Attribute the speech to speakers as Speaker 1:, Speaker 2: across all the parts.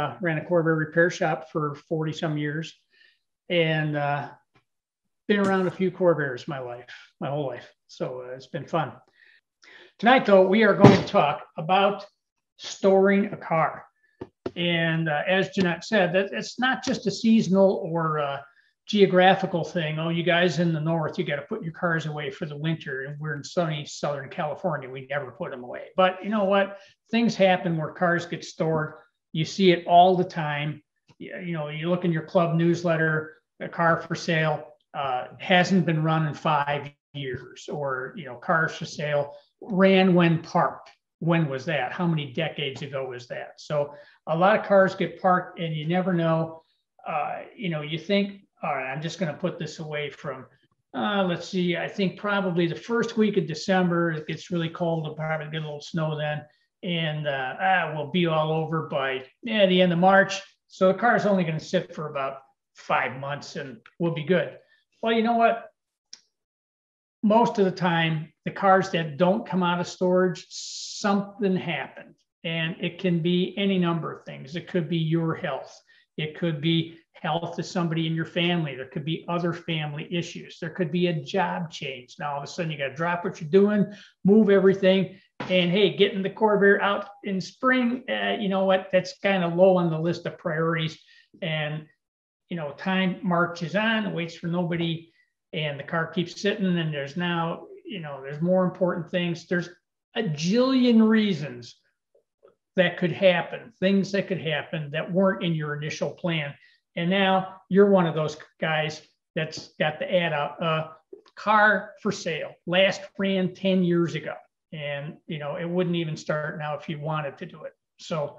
Speaker 1: uh, ran a Corvair repair shop for 40 some years and uh, been around a few Corvairs my life, my whole life. So uh, it's been fun. Tonight, though, we are going to talk about storing a car. And uh, as Jeanette said, that it's not just a seasonal or uh, geographical thing. Oh, you guys in the north, you got to put your cars away for the winter. And we're in sunny Southern California. We never put them away. But you know what? Things happen where cars get stored. You see it all the time. You know, you look in your club newsletter, a car for sale uh, hasn't been run in five years, or you know, cars for sale ran when parked. When was that? How many decades ago was that? So a lot of cars get parked, and you never know. Uh, you know, you think all right, I'm just going to put this away from, uh, let's see, I think probably the first week of December, it gets really cold, it'll probably get a little snow then, and uh, ah, we'll be all over by yeah, the end of March. So the car is only going to sit for about five months and we'll be good. Well, you know what? Most of the time, the cars that don't come out of storage, something happened. And it can be any number of things. It could be your health. It could be health to somebody in your family. There could be other family issues. There could be a job change. Now, all of a sudden, you got to drop what you're doing, move everything. And hey, getting the Corvair out in spring, uh, you know what? That's kind of low on the list of priorities. And, you know, time marches on, waits for nobody, and the car keeps sitting. And there's now, you know, there's more important things. There's a jillion reasons that could happen, things that could happen that weren't in your initial plan. And now you're one of those guys that's got the ad out, uh, car for sale, last ran 10 years ago. And, you know, it wouldn't even start now if you wanted to do it. So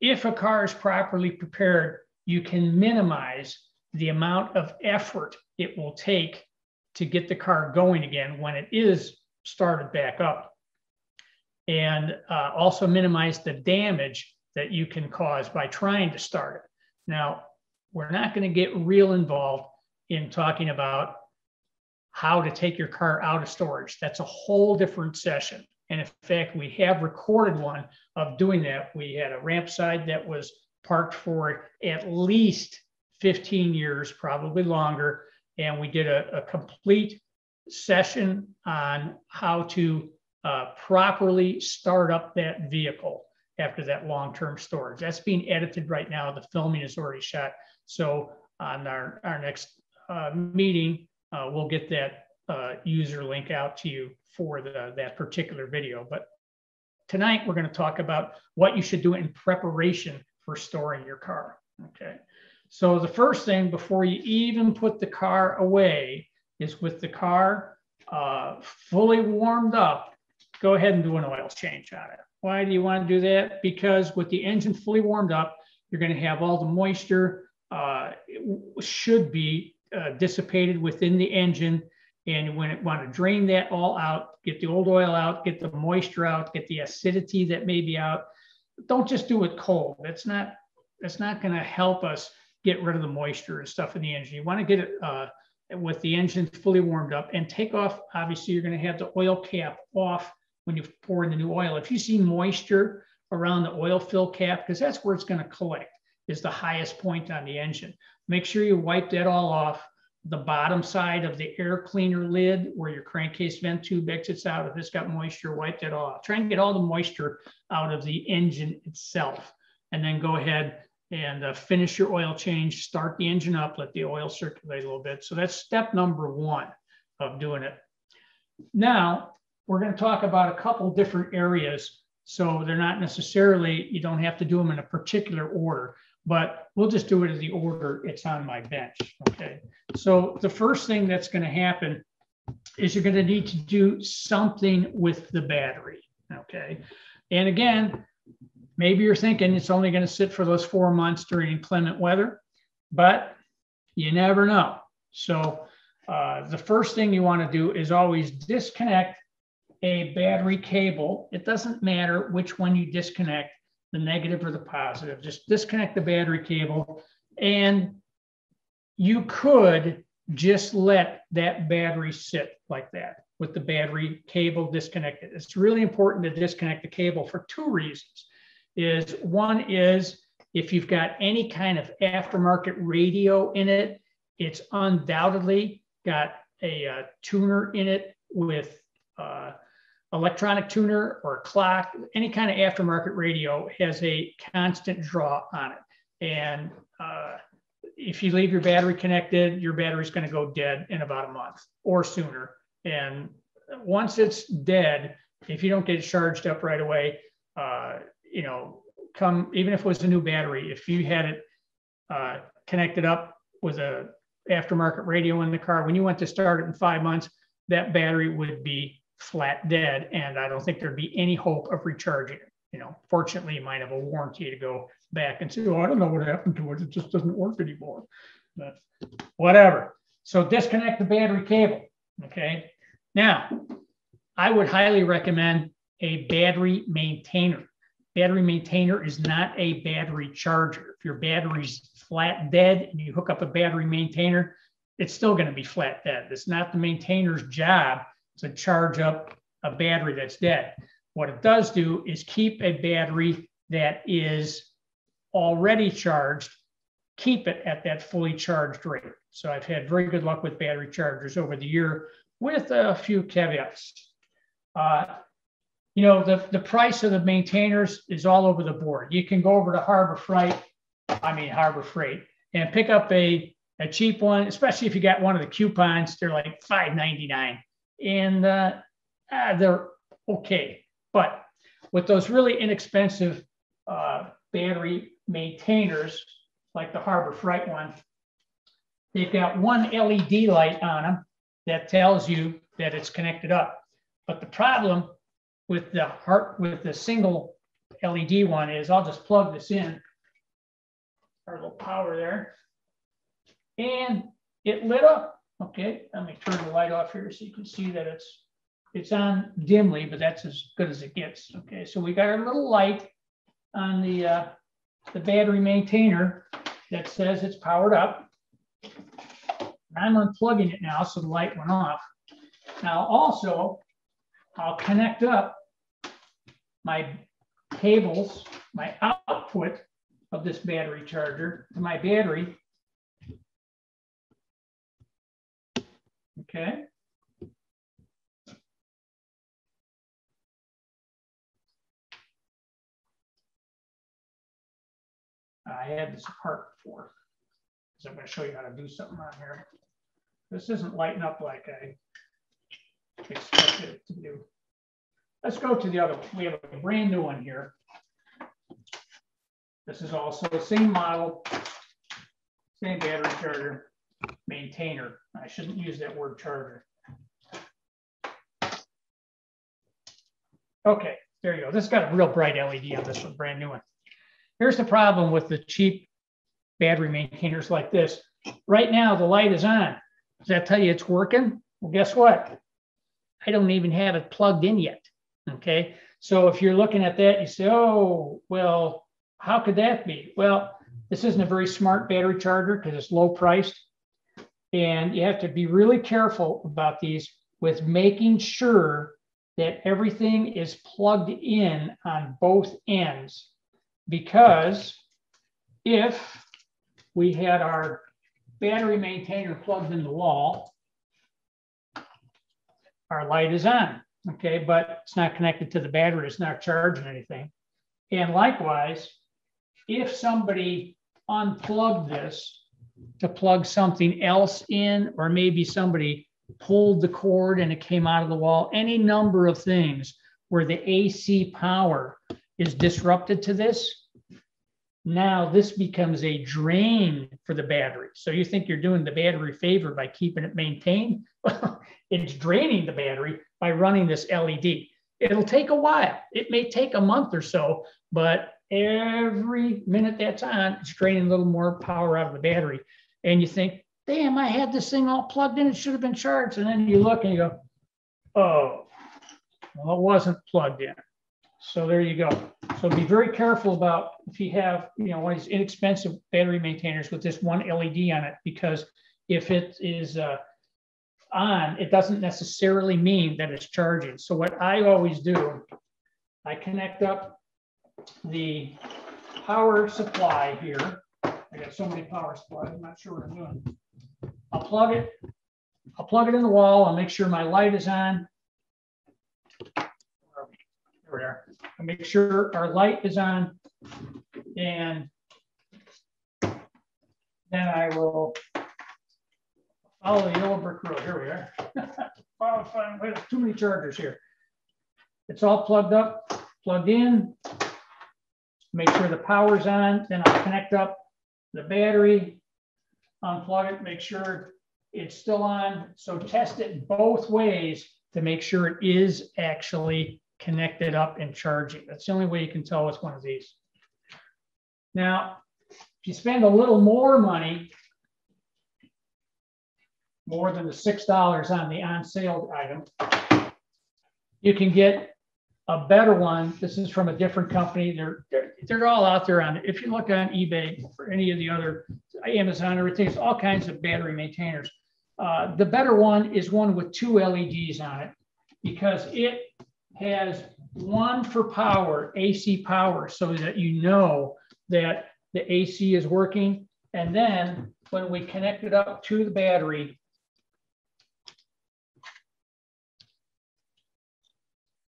Speaker 1: if a car is properly prepared, you can minimize the amount of effort it will take to get the car going again when it is started back up. And uh, also minimize the damage that you can cause by trying to start it. Now, we're not going to get real involved in talking about how to take your car out of storage. That's a whole different session. And in fact, we have recorded one of doing that. We had a Rampside that was parked for at least 15 years, probably longer. And we did a, a complete session on how to uh, properly start up that vehicle after that long-term storage. That's being edited right now. The filming is already shot. So on our, our next uh, meeting, uh, we'll get that uh, user link out to you for the, that particular video. But tonight we're going to talk about what you should do in preparation for storing your car. Okay. So the first thing before you even put the car away is with the car uh, fully warmed up, go ahead and do an oil change on it. Why do you want to do that? Because with the engine fully warmed up, you're going to have all the moisture uh, should be uh, dissipated within the engine. And when it want to drain that all out, get the old oil out, get the moisture out, get the acidity that may be out. Don't just do it cold. That's not that's not going to help us get rid of the moisture and stuff in the engine. You want to get it uh, with the engine fully warmed up and take off. Obviously, you're going to have the oil cap off when you pour in the new oil. If you see moisture around the oil fill cap, because that's where it's going to collect is the highest point on the engine. Make sure you wipe that all off. The bottom side of the air cleaner lid where your crankcase vent tube exits out, if it's got moisture, wipe that off. Try and get all the moisture out of the engine itself. And then go ahead and uh, finish your oil change, start the engine up, let the oil circulate a little bit. So that's step number one of doing it. Now, we're going to talk about a couple different areas. So they're not necessarily, you don't have to do them in a particular order but we'll just do it in the order it's on my bench. Okay. So the first thing that's going to happen is you're going to need to do something with the battery. Okay. And again, maybe you're thinking it's only going to sit for those four months during inclement weather, but you never know. So uh, the first thing you want to do is always disconnect a battery cable. It doesn't matter which one you disconnect the negative or the positive. Just disconnect the battery cable and you could just let that battery sit like that with the battery cable disconnected. It's really important to disconnect the cable for two reasons. Is one is if you've got any kind of aftermarket radio in it, it's undoubtedly got a uh, tuner in it with uh, electronic tuner or clock, any kind of aftermarket radio has a constant draw on it. And uh, if you leave your battery connected, your battery's going to go dead in about a month or sooner. And once it's dead, if you don't get it charged up right away, uh, you know, come even if it was a new battery, if you had it uh, connected up with a aftermarket radio in the car, when you went to start it in five months, that battery would be flat dead, and I don't think there'd be any hope of recharging it. You know, fortunately, you might have a warranty to go back and say, "Oh, I don't know what happened to it; it just doesn't work anymore." But whatever. So disconnect the battery cable. Okay. Now, I would highly recommend a battery maintainer. Battery maintainer is not a battery charger. If your battery's flat dead and you hook up a battery maintainer, it's still going to be flat dead. It's not the maintainer's job to charge up a battery that's dead. What it does do is keep a battery that is already charged, keep it at that fully charged rate. So I've had very good luck with battery chargers over the year with a few caveats. Uh, you know, the, the price of the maintainers is all over the board. You can go over to Harbor Freight, I mean Harbor Freight, and pick up a, a cheap one, especially if you got one of the coupons, they're like $5.99 and uh, ah, they're okay. But with those really inexpensive uh, battery maintainers, like the Harbor Freight one, they've got one LED light on them that tells you that it's connected up. But the problem with the heart with the single LED one is I'll just plug this in, our little power there, and it lit up. Okay, let me turn the light off here so you can see that it's it's on dimly, but that's as good as it gets. Okay, so we got our little light on the uh, the battery maintainer that says it's powered up. I'm unplugging it now, so the light went off. Now also, I'll connect up my cables, my output of this battery charger to my battery Okay. I had this apart before because I'm going to show you how to do something on here. This isn't lighting up like I expected it to do. Let's go to the other one. We have a brand new one here. This is also the same model, same battery charger maintainer. I shouldn't use that word charger. Okay, there you go. This got a real bright LED on this one, brand new one. Here's the problem with the cheap battery maintainers like this. Right now, the light is on. Does that tell you it's working? Well, guess what? I don't even have it plugged in yet. Okay. So if you're looking at that, you say, oh, well, how could that be? Well, this isn't a very smart battery charger because it's low priced. And you have to be really careful about these with making sure that everything is plugged in on both ends. Because if we had our battery maintainer plugged in the wall, our light is on, okay, but it's not connected to the battery, it's not charging anything. And likewise, if somebody unplugged this to plug something else in, or maybe somebody pulled the cord and it came out of the wall, any number of things where the AC power is disrupted to this. Now this becomes a drain for the battery. So you think you're doing the battery favor by keeping it maintained? it's draining the battery by running this LED. It'll take a while. It may take a month or so, but every minute that's on, it's draining a little more power out of the battery. And you think, damn, I had this thing all plugged in. It should have been charged. And then you look and you go, oh, well, it wasn't plugged in. So there you go. So be very careful about if you have, you know, one of these inexpensive battery maintainers with this one LED on it, because if it is uh, on, it doesn't necessarily mean that it's charging. So what I always do, I connect up the power supply here. I got so many power supplies, I'm not sure what I'm doing. I'll plug it. I'll plug it in the wall. I'll make sure my light is on. There we are. I'll make sure our light is on. And then I will follow the yellow brick road. Here we are. fine. Too many chargers here. It's all plugged up, plugged in. Make sure the power's on. Then I'll connect up the battery, unplug it, make sure it's still on. So test it both ways to make sure it is actually connected up and charging. That's the only way you can tell it's one of these. Now, if you spend a little more money, more than the $6 on the on sale item, you can get a better one. This is from a different company. They're, they're, they're all out there on, if you look on eBay or any of the other Amazon, it's all kinds of battery maintainers. Uh, the better one is one with two LEDs on it because it has one for power, AC power, so that you know that the AC is working. And then when we connect it up to the battery,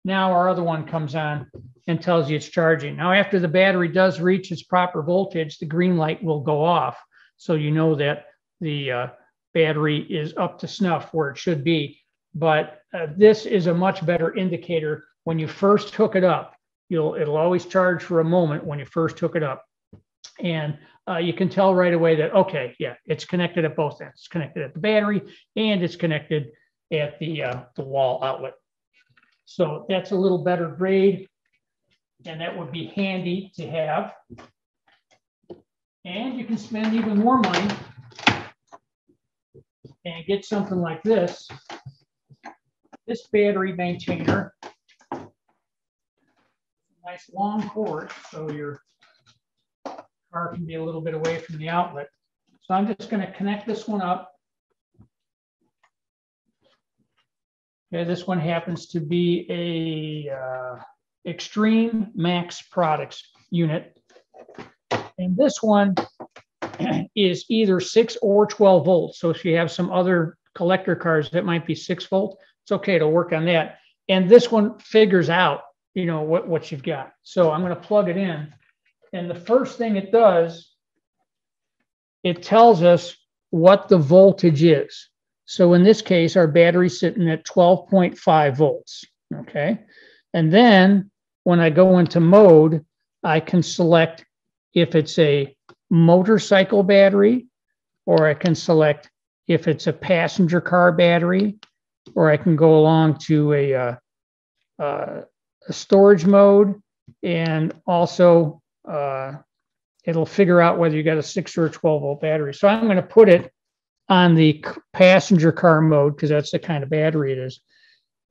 Speaker 1: now our other one comes on and tells you it's charging. Now, after the battery does reach its proper voltage, the green light will go off. So you know that the uh, battery is up to snuff where it should be. But uh, this is a much better indicator when you first hook it up. You'll it'll always charge for a moment when you first hook it up, and uh, you can tell right away that okay, yeah, it's connected at both ends. It's connected at the battery and it's connected at the uh, the wall outlet. So that's a little better grade, and that would be handy to have. And you can spend even more money and get something like this. This battery maintainer, nice long cord, so your car can be a little bit away from the outlet. So I'm just gonna connect this one up. Okay, this one happens to be a uh, Extreme Max Products unit. And this one is either six or 12 volts. So if you have some other collector cars that might be six volt, it's okay to work on that. And this one figures out, you know, what, what you've got. So I'm going to plug it in. And the first thing it does, it tells us what the voltage is. So in this case, our battery's sitting at 12.5 volts. Okay. And then when I go into mode, I can select if it's a motorcycle battery, or I can select if it's a passenger car battery, or I can go along to a, uh, uh, a storage mode, and also uh, it'll figure out whether you got a six or a 12 volt battery. So I'm going to put it on the passenger car mode because that's the kind of battery it is.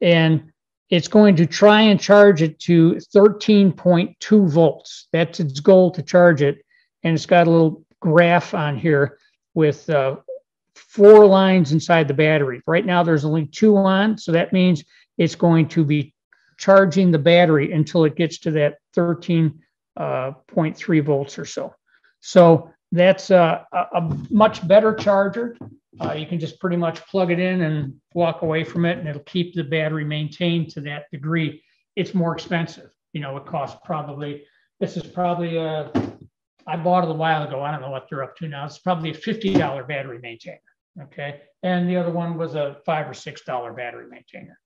Speaker 1: And it's going to try and charge it to 13.2 volts. That's its goal to charge it. And it's got a little graph on here with uh, four lines inside the battery. Right now, there's only two on. So that means it's going to be charging the battery until it gets to that 13.3 uh, volts or so. So that's a, a much better charger. Uh, you can just pretty much plug it in and walk away from it, and it'll keep the battery maintained to that degree. It's more expensive. You know, it costs probably, this is probably a, I bought it a while ago. I don't know what they're up to now. It's probably a $50 battery maintainer. Okay. And the other one was a five or $6 battery maintainer.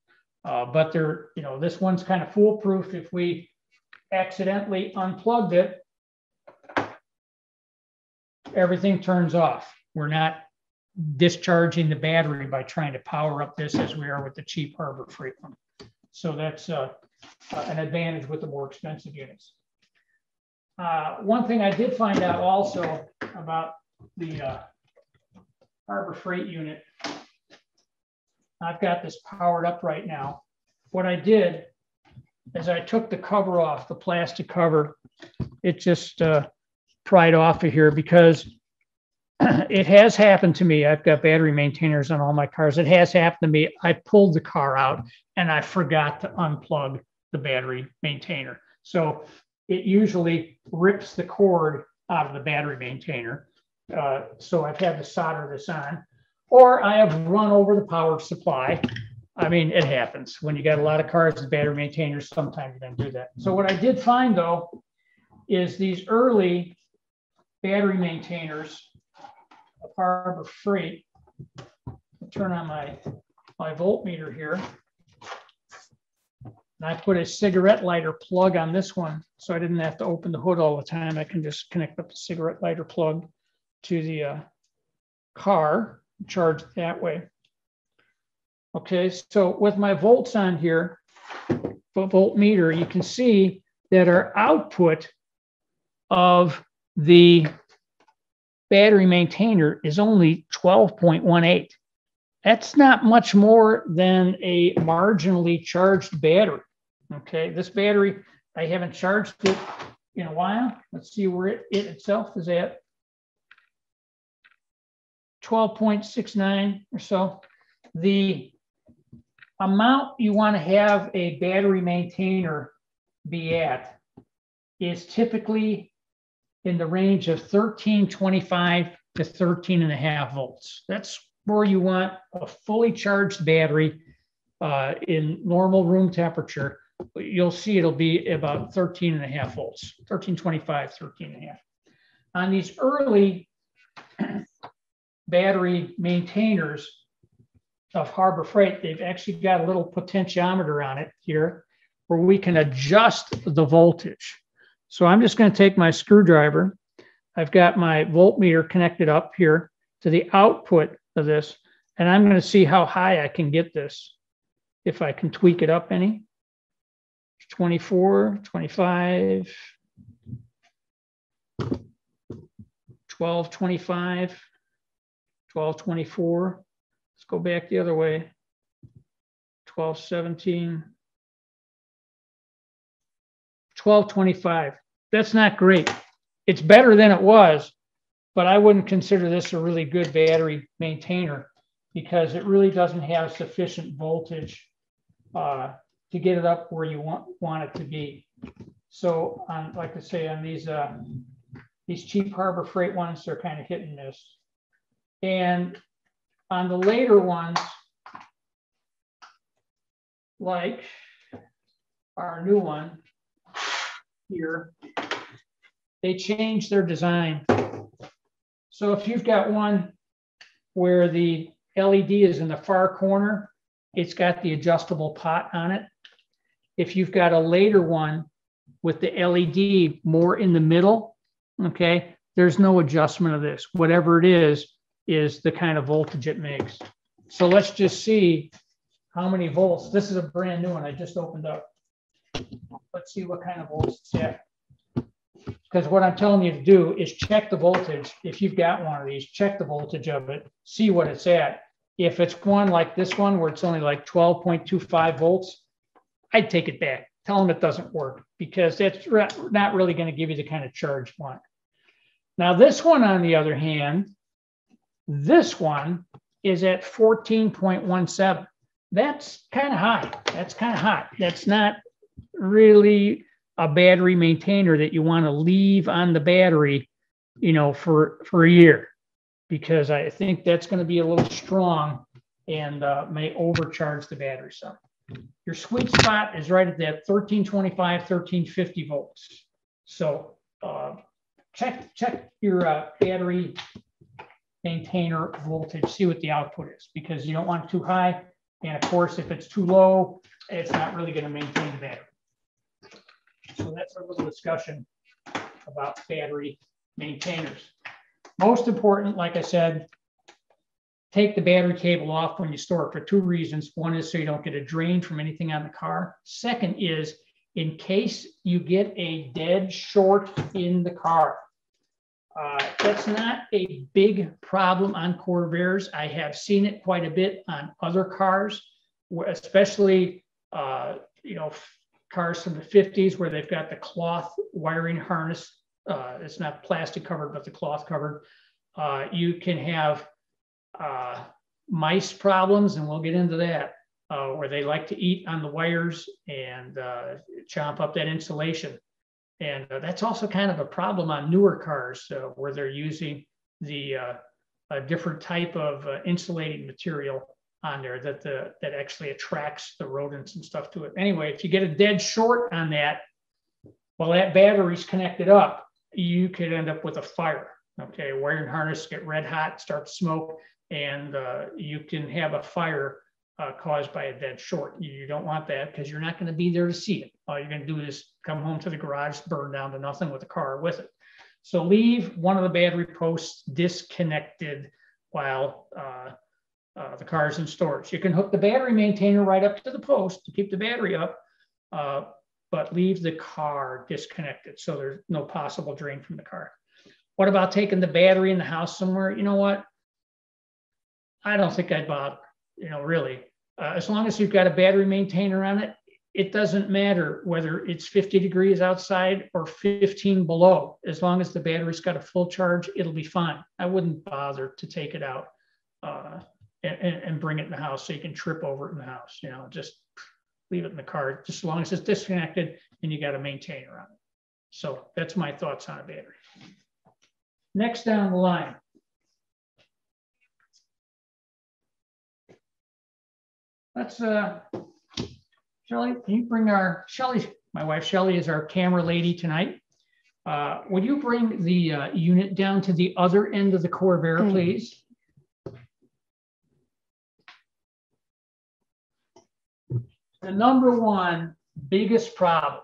Speaker 1: Uh, but they're, you know, this one's kind of foolproof. If we accidentally unplugged it, everything turns off. We're not discharging the battery by trying to power up this as we are with the cheap Harbor Freight one. So that's uh, uh, an advantage with the more expensive units. Uh, one thing I did find out also about the uh, Harbor Freight unit, I've got this powered up right now. What I did is I took the cover off, the plastic cover. It just uh, pried off of here because it has happened to me. I've got battery maintainers on all my cars. It has happened to me. I pulled the car out and I forgot to unplug the battery maintainer. So it usually rips the cord out of the battery maintainer. Uh, so I've had to solder this on, or I have run over the power supply. I mean, it happens when you got a lot of cars with battery maintainers. Sometimes you don't do that. So what I did find though is these early battery maintainers of Harbor Freight. I'll turn on my my voltmeter here. And I put a cigarette lighter plug on this one, so I didn't have to open the hood all the time. I can just connect up the cigarette lighter plug to the uh, car, charge that way. Okay, so with my volts on here, voltmeter, you can see that our output of the battery maintainer is only 12.18. That's not much more than a marginally charged battery. Okay, this battery, I haven't charged it in a while. Let's see where it, it itself is at. 12.69 or so. The amount you want to have a battery maintainer be at is typically in the range of 1325 to 13 and a half volts. That's where you want a fully charged battery uh, in normal room temperature. You'll see it'll be about 13 and a half volts, 1325, 13 and a half. On these early battery maintainers of Harbor Freight, they've actually got a little potentiometer on it here where we can adjust the voltage. So I'm just going to take my screwdriver. I've got my voltmeter connected up here to the output of this, and I'm going to see how high I can get this. If I can tweak it up any. 24, 25, 12, 25, 12, 24. Let's go back the other way. 12, 17, 1225. That's not great. It's better than it was, but I wouldn't consider this a really good battery maintainer because it really doesn't have sufficient voltage uh, to get it up where you want, want it to be. So like I say, on these, uh, these cheap Harbor Freight ones, they're kind of hit and miss. And on the later ones, like our new one, here, they change their design. So if you've got one where the LED is in the far corner, it's got the adjustable pot on it. If you've got a later one with the LED more in the middle, okay, there's no adjustment of this. Whatever it is, is the kind of voltage it makes. So let's just see how many volts. This is a brand new one I just opened up. Let's see what kind of volts it's at. Because what I'm telling you to do is check the voltage. If you've got one of these, check the voltage of it, see what it's at. If it's one like this one, where it's only like 12.25 volts, I'd take it back. Tell them it doesn't work because that's not really going to give you the kind of charge you want. Now, this one, on the other hand, this one is at 14.17. That's kind of high. That's kind of hot. That's not really a battery maintainer that you want to leave on the battery, you know, for for a year, because I think that's going to be a little strong and uh, may overcharge the battery some. Your sweet spot is right at that 1325, 1350 volts. So uh, check check your uh, battery maintainer voltage, see what the output is, because you don't want it too high. And of course, if it's too low, it's not really going to maintain the battery. So that's a little discussion about battery maintainers. Most important, like I said, take the battery cable off when you store it for two reasons. One is so you don't get a drain from anything on the car. Second is in case you get a dead short in the car. Uh, that's not a big problem on Corvairs. I have seen it quite a bit on other cars, especially uh, you know cars from the 50s where they've got the cloth wiring harness. Uh, it's not plastic covered, but the cloth covered. Uh, you can have uh, mice problems, and we'll get into that, uh, where they like to eat on the wires and uh, chomp up that insulation. And uh, that's also kind of a problem on newer cars where they're using the a different type of insulating material on there that the that actually attracts the rodents and stuff to it. Anyway, if you get a dead short on that, while that battery's connected up, you could end up with a fire. Okay, wiring harness get red hot, start smoke, and uh, you can have a fire uh, caused by a dead short. You don't want that because you're not going to be there to see it. All you're going to do is come home to the garage, burn down to nothing with the car with it. So leave one of the battery posts disconnected while uh, uh, the car is in storage. You can hook the battery maintainer right up to the post to keep the battery up, uh, but leave the car disconnected so there's no possible drain from the car. What about taking the battery in the house somewhere? You know what? I don't think I'd bother, you know, really. Uh, as long as you've got a battery maintainer on it, it doesn't matter whether it's 50 degrees outside or 15 below. As long as the battery's got a full charge, it'll be fine. I wouldn't bother to take it out uh, and, and, bring it in the house so you can trip over it in the house. You know, just leave it in the car, just as long as it's disconnected and you got a maintainer on it. So that's my thoughts on a battery. Next down the line. Let's, uh, Shelly, can you bring our, Shelly, my wife Shelly is our camera lady tonight. Uh, would you bring the uh, unit down to the other end of the Corvair, mm. please? The number one biggest problem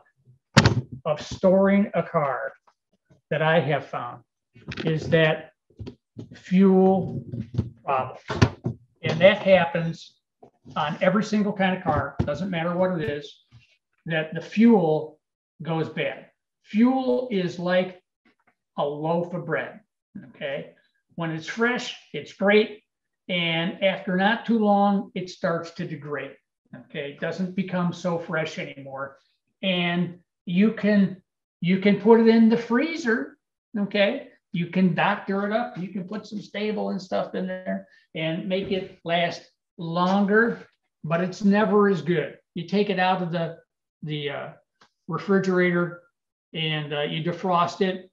Speaker 1: of storing a car that I have found is that fuel problem. And that happens on every single kind of car, doesn't matter what it is, that the fuel goes bad. Fuel is like a loaf of bread. Okay. When it's fresh, it's great. And after not too long, it starts to degrade. Okay. It doesn't become so fresh anymore. And you can you can put it in the freezer. Okay. You can doctor it up. You can put some Sta-Bil and stuff in there and make it last longer, but it's never as good. You take it out of the, the uh, refrigerator and uh, you defrost it,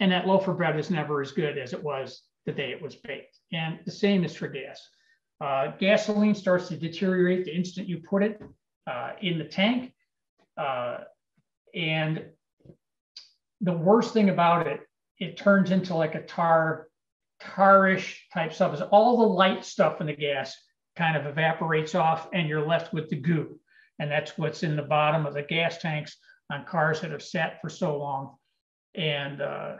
Speaker 1: and that loaf of bread is never as good as it was the day it was baked. And the same is for gas. Uh, gasoline starts to deteriorate the instant you put it uh, in the tank. Uh, and the worst thing about it it turns into like a tar, tarish type stuff. Is all the light stuff in the gas kind of evaporates off, and you're left with the goo, and that's what's in the bottom of the gas tanks on cars that have sat for so long. And uh,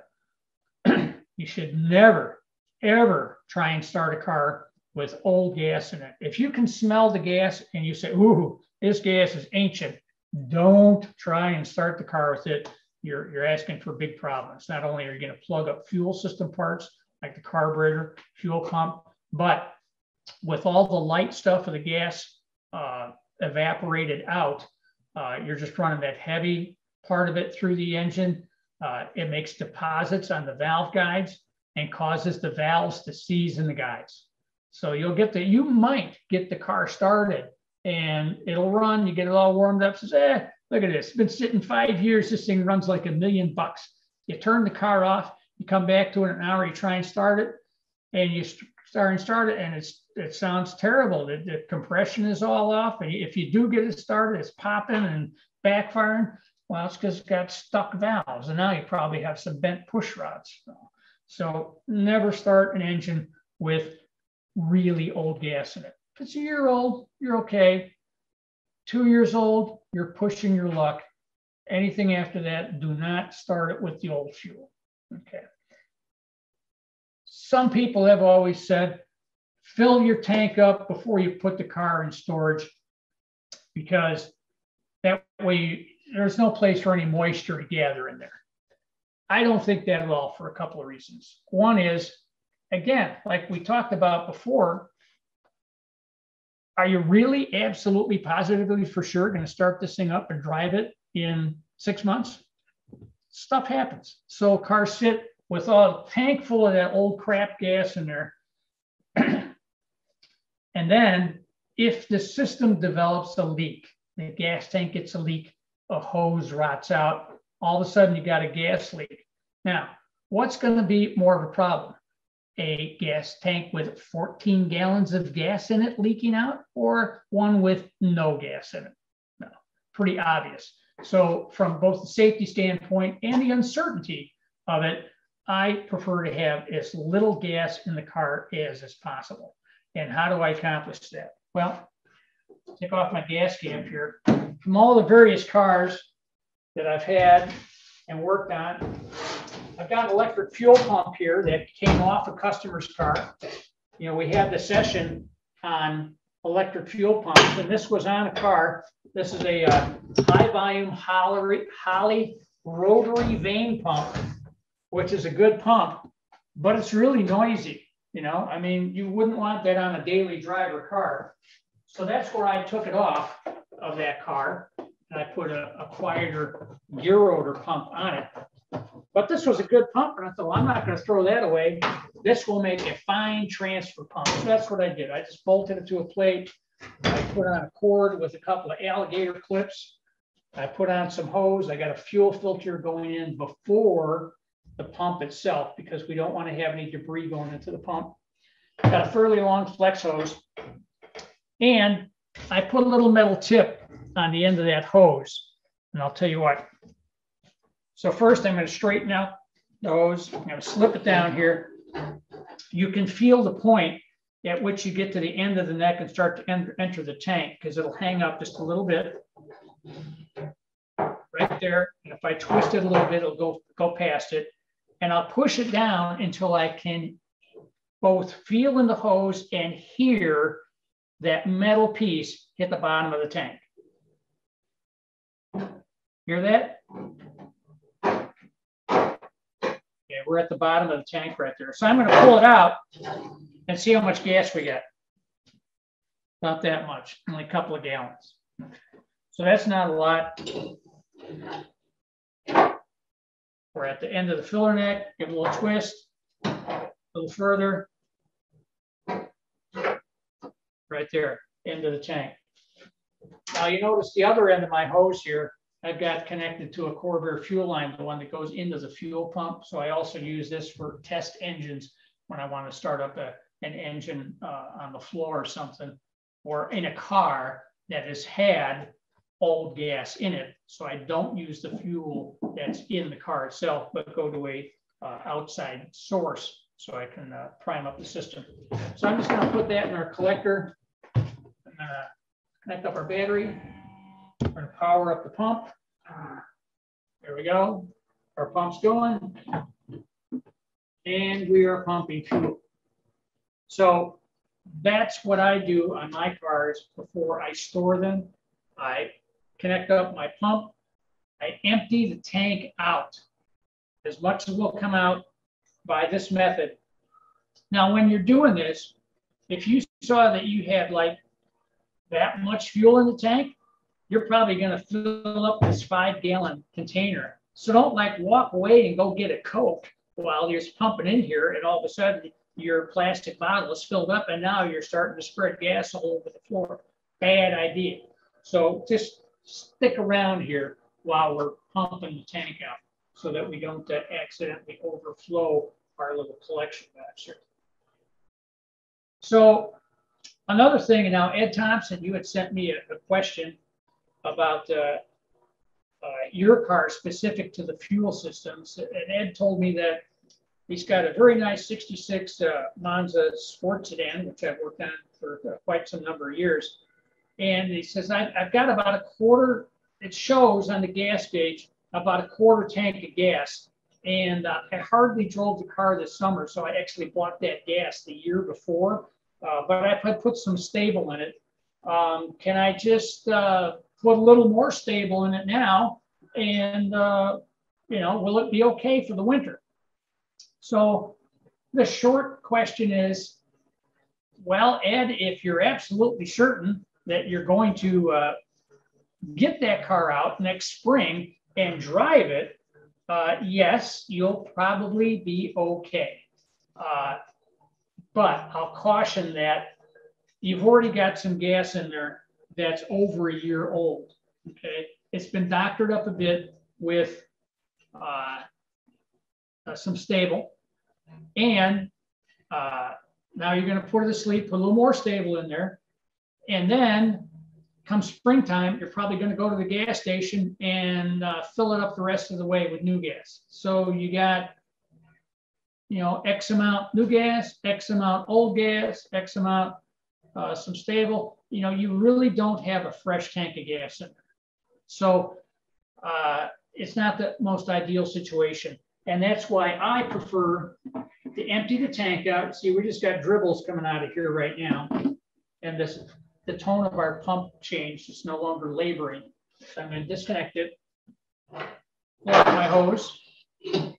Speaker 1: you should never, ever try and start a car with old gas in it. If you can smell the gas and you say, "Ooh, this gas is ancient," don't try and start the car with it you're, you're asking for big problems. Not only are you going to plug up fuel system parts like the carburetor, fuel pump, but with all the light stuff of the gas uh, evaporated out, uh, you're just running that heavy part of it through the engine. Uh, it makes deposits on the valve guides and causes the valves to seize in the guides. So you'll get the, you might get the car started and it'll run, you get it all warmed up, says, eh, Look at this. It's been sitting five years. This thing runs like a million bucks. You turn the car off, you come back to it an hour, you try and start it, and you start and start it, and it's it sounds terrible. The, the compression is all off. And if you do get it started, it's popping and backfiring. Well, it's because it's got stuck valves. And now you probably have some bent push rods. So never start an engine with really old gas in it. If it's a year old, you're okay. Two years old, you're pushing your luck. Anything after that, do not start it with the old fuel. Okay. Some people have always said, fill your tank up before you put the car in storage because that way you, there's no place for any moisture to gather in there. I don't think that at all for a couple of reasons. One is, again, like we talked about before, are you really absolutely positively for sure going to start this thing up and drive it in six months? Stuff happens. So cars sit with a tank full of that old crap gas in there. and then if the system develops a leak, the gas tank gets a leak, a hose rots out, all of a sudden you got a gas leak. Now, what's going to be more of a problem? A gas tank with 14 gallons of gas in it leaking out, or one with no gas in it? No, pretty obvious. So, from both the safety standpoint and the uncertainty of it, I prefer to have as little gas in the car as is possible. And how do I accomplish that? Well, take off my gas cap here. From all the various cars that I've had and worked on, I've got an electric fuel pump here that came off a customer's car. You know, we had the session on electric fuel pumps, and this was on a car. This is a uh, high volume Holley, Holley rotary vane pump, which is a good pump, but it's really noisy. You know, I mean, you wouldn't want that on a daily driver car. So that's where I took it off of that car. And I put a, a quieter gear rotor pump on it. But this was a good pump, and I thought, well, I'm not going to throw that away. This will make a fine transfer pump. So that's what I did. I just bolted it to a plate. I put on a cord with a couple of alligator clips. I put on some hose. I got a fuel filter going in before the pump itself because we don't want to have any debris going into the pump. Got a fairly long flex hose. And I put a little metal tip on the end of that hose. And I'll tell you what. So first I'm going to straighten out the hose. I'm going to slip it down here. You can feel the point at which you get to the end of the neck and start to enter, enter the tank because it'll hang up just a little bit right there. And if I twist it a little bit, it'll go, go past it. And I'll push it down until I can both feel in the hose and hear that metal piece hit the bottom of the tank. Hear that? Okay, we're at the bottom of the tank right there. So I'm going to pull it out and see how much gas we get. Not that much, only a couple of gallons. So that's not a lot. We're at the end of the filler neck, give a little twist, a little further right there, end of the tank. Now you notice the other end of my hose here, I've got connected to a Corvair fuel line, the one that goes into the fuel pump. So I also use this for test engines when I want to start up a, an engine uh, on the floor or something, or in a car that has had old gas in it. So I don't use the fuel that's in the car itself, but go to a uh, outside source so I can uh, prime up the system. So I'm just going to put that in our collector uh, connect up our battery. Going to power up the pump. There we go. Our pump's going. And we are pumping fuel. So that's what I do on my cars before I store them. I connect up my pump. I empty the tank out as much as will come out by this method. Now, when you're doing this, if you saw that you had like that much fuel in the tank, you're probably going to fill up this five gallon container. So don't like walk away and go get a Coke while you're pumping in here and all of a sudden your plastic bottle is filled up and now you're starting to spread gas all over the floor. Bad idea. So just stick around here while we're pumping the tank out so that we don't uh, accidentally overflow our little collection box here. So Another thing, now Ed Thompson, you had sent me a, a question about uh, uh, your car specific to the fuel systems. And Ed told me that he's got a very nice 66 uh, Monza Sport sedan, which I've worked on for uh, quite some number of years. And he says, I've, I've got about a quarter, it shows on the gas gauge, about a quarter tank of gas. And uh, I hardly drove the car this summer, so I actually bought that gas the year before uh, but I put, put some Sta-Bil in it. Um, can I just uh, put a little more Sta-Bil in it now? And, uh, you know, will it be okay for the winter? So the short question is, well, Ed, if you're absolutely certain that you're going to uh, get that car out next spring and drive it, uh, yes, you'll probably be okay. Uh, but I'll caution that you've already got some gas in there that's over a year old. Okay. It's been doctored up a bit with uh, uh, some Sta-Bil, and uh, now you're going to put it to sleep, put a little more Sta-Bil in there, and then come springtime, you're probably going to go to the gas station and uh, fill it up the rest of the way with new gas. So you got, you know, X amount new gas, X amount old gas, X amount uh, some Sta-Bil. You know, you really don't have a fresh tank of gas in there. So uh, it's not the most ideal situation. And that's why I prefer to empty the tank out. See, we just got dribbles coming out of here right now. And this the tone of our pump changed. It's no longer laboring. So I'm going to disconnect it, my hose, and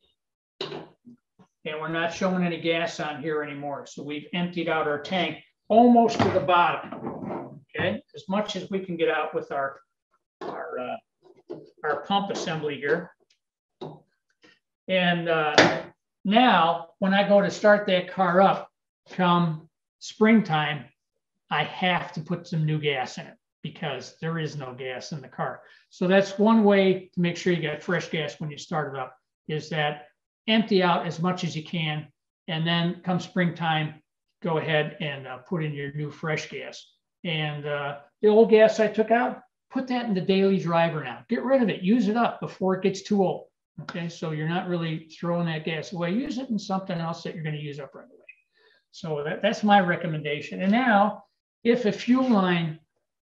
Speaker 1: we're not showing any gas on here anymore. So we've emptied out our tank almost to the bottom. Okay, as much as we can get out with our our uh, our pump assembly here. And uh, now, when I go to start that car up, come springtime, I have to put some new gas in it because there is no gas in the car. So that's one way to make sure you get fresh gas when you start it up is that empty out as much as you can. And then come springtime, go ahead and uh, put in your new fresh gas. And uh, the old gas I took out, put that in the daily driver now. Get rid of it, use it up before it gets too old. Okay, so you're not really throwing that gas away. Use it in something else that you're going to use up right away. So that, that's my recommendation. And now if a fuel line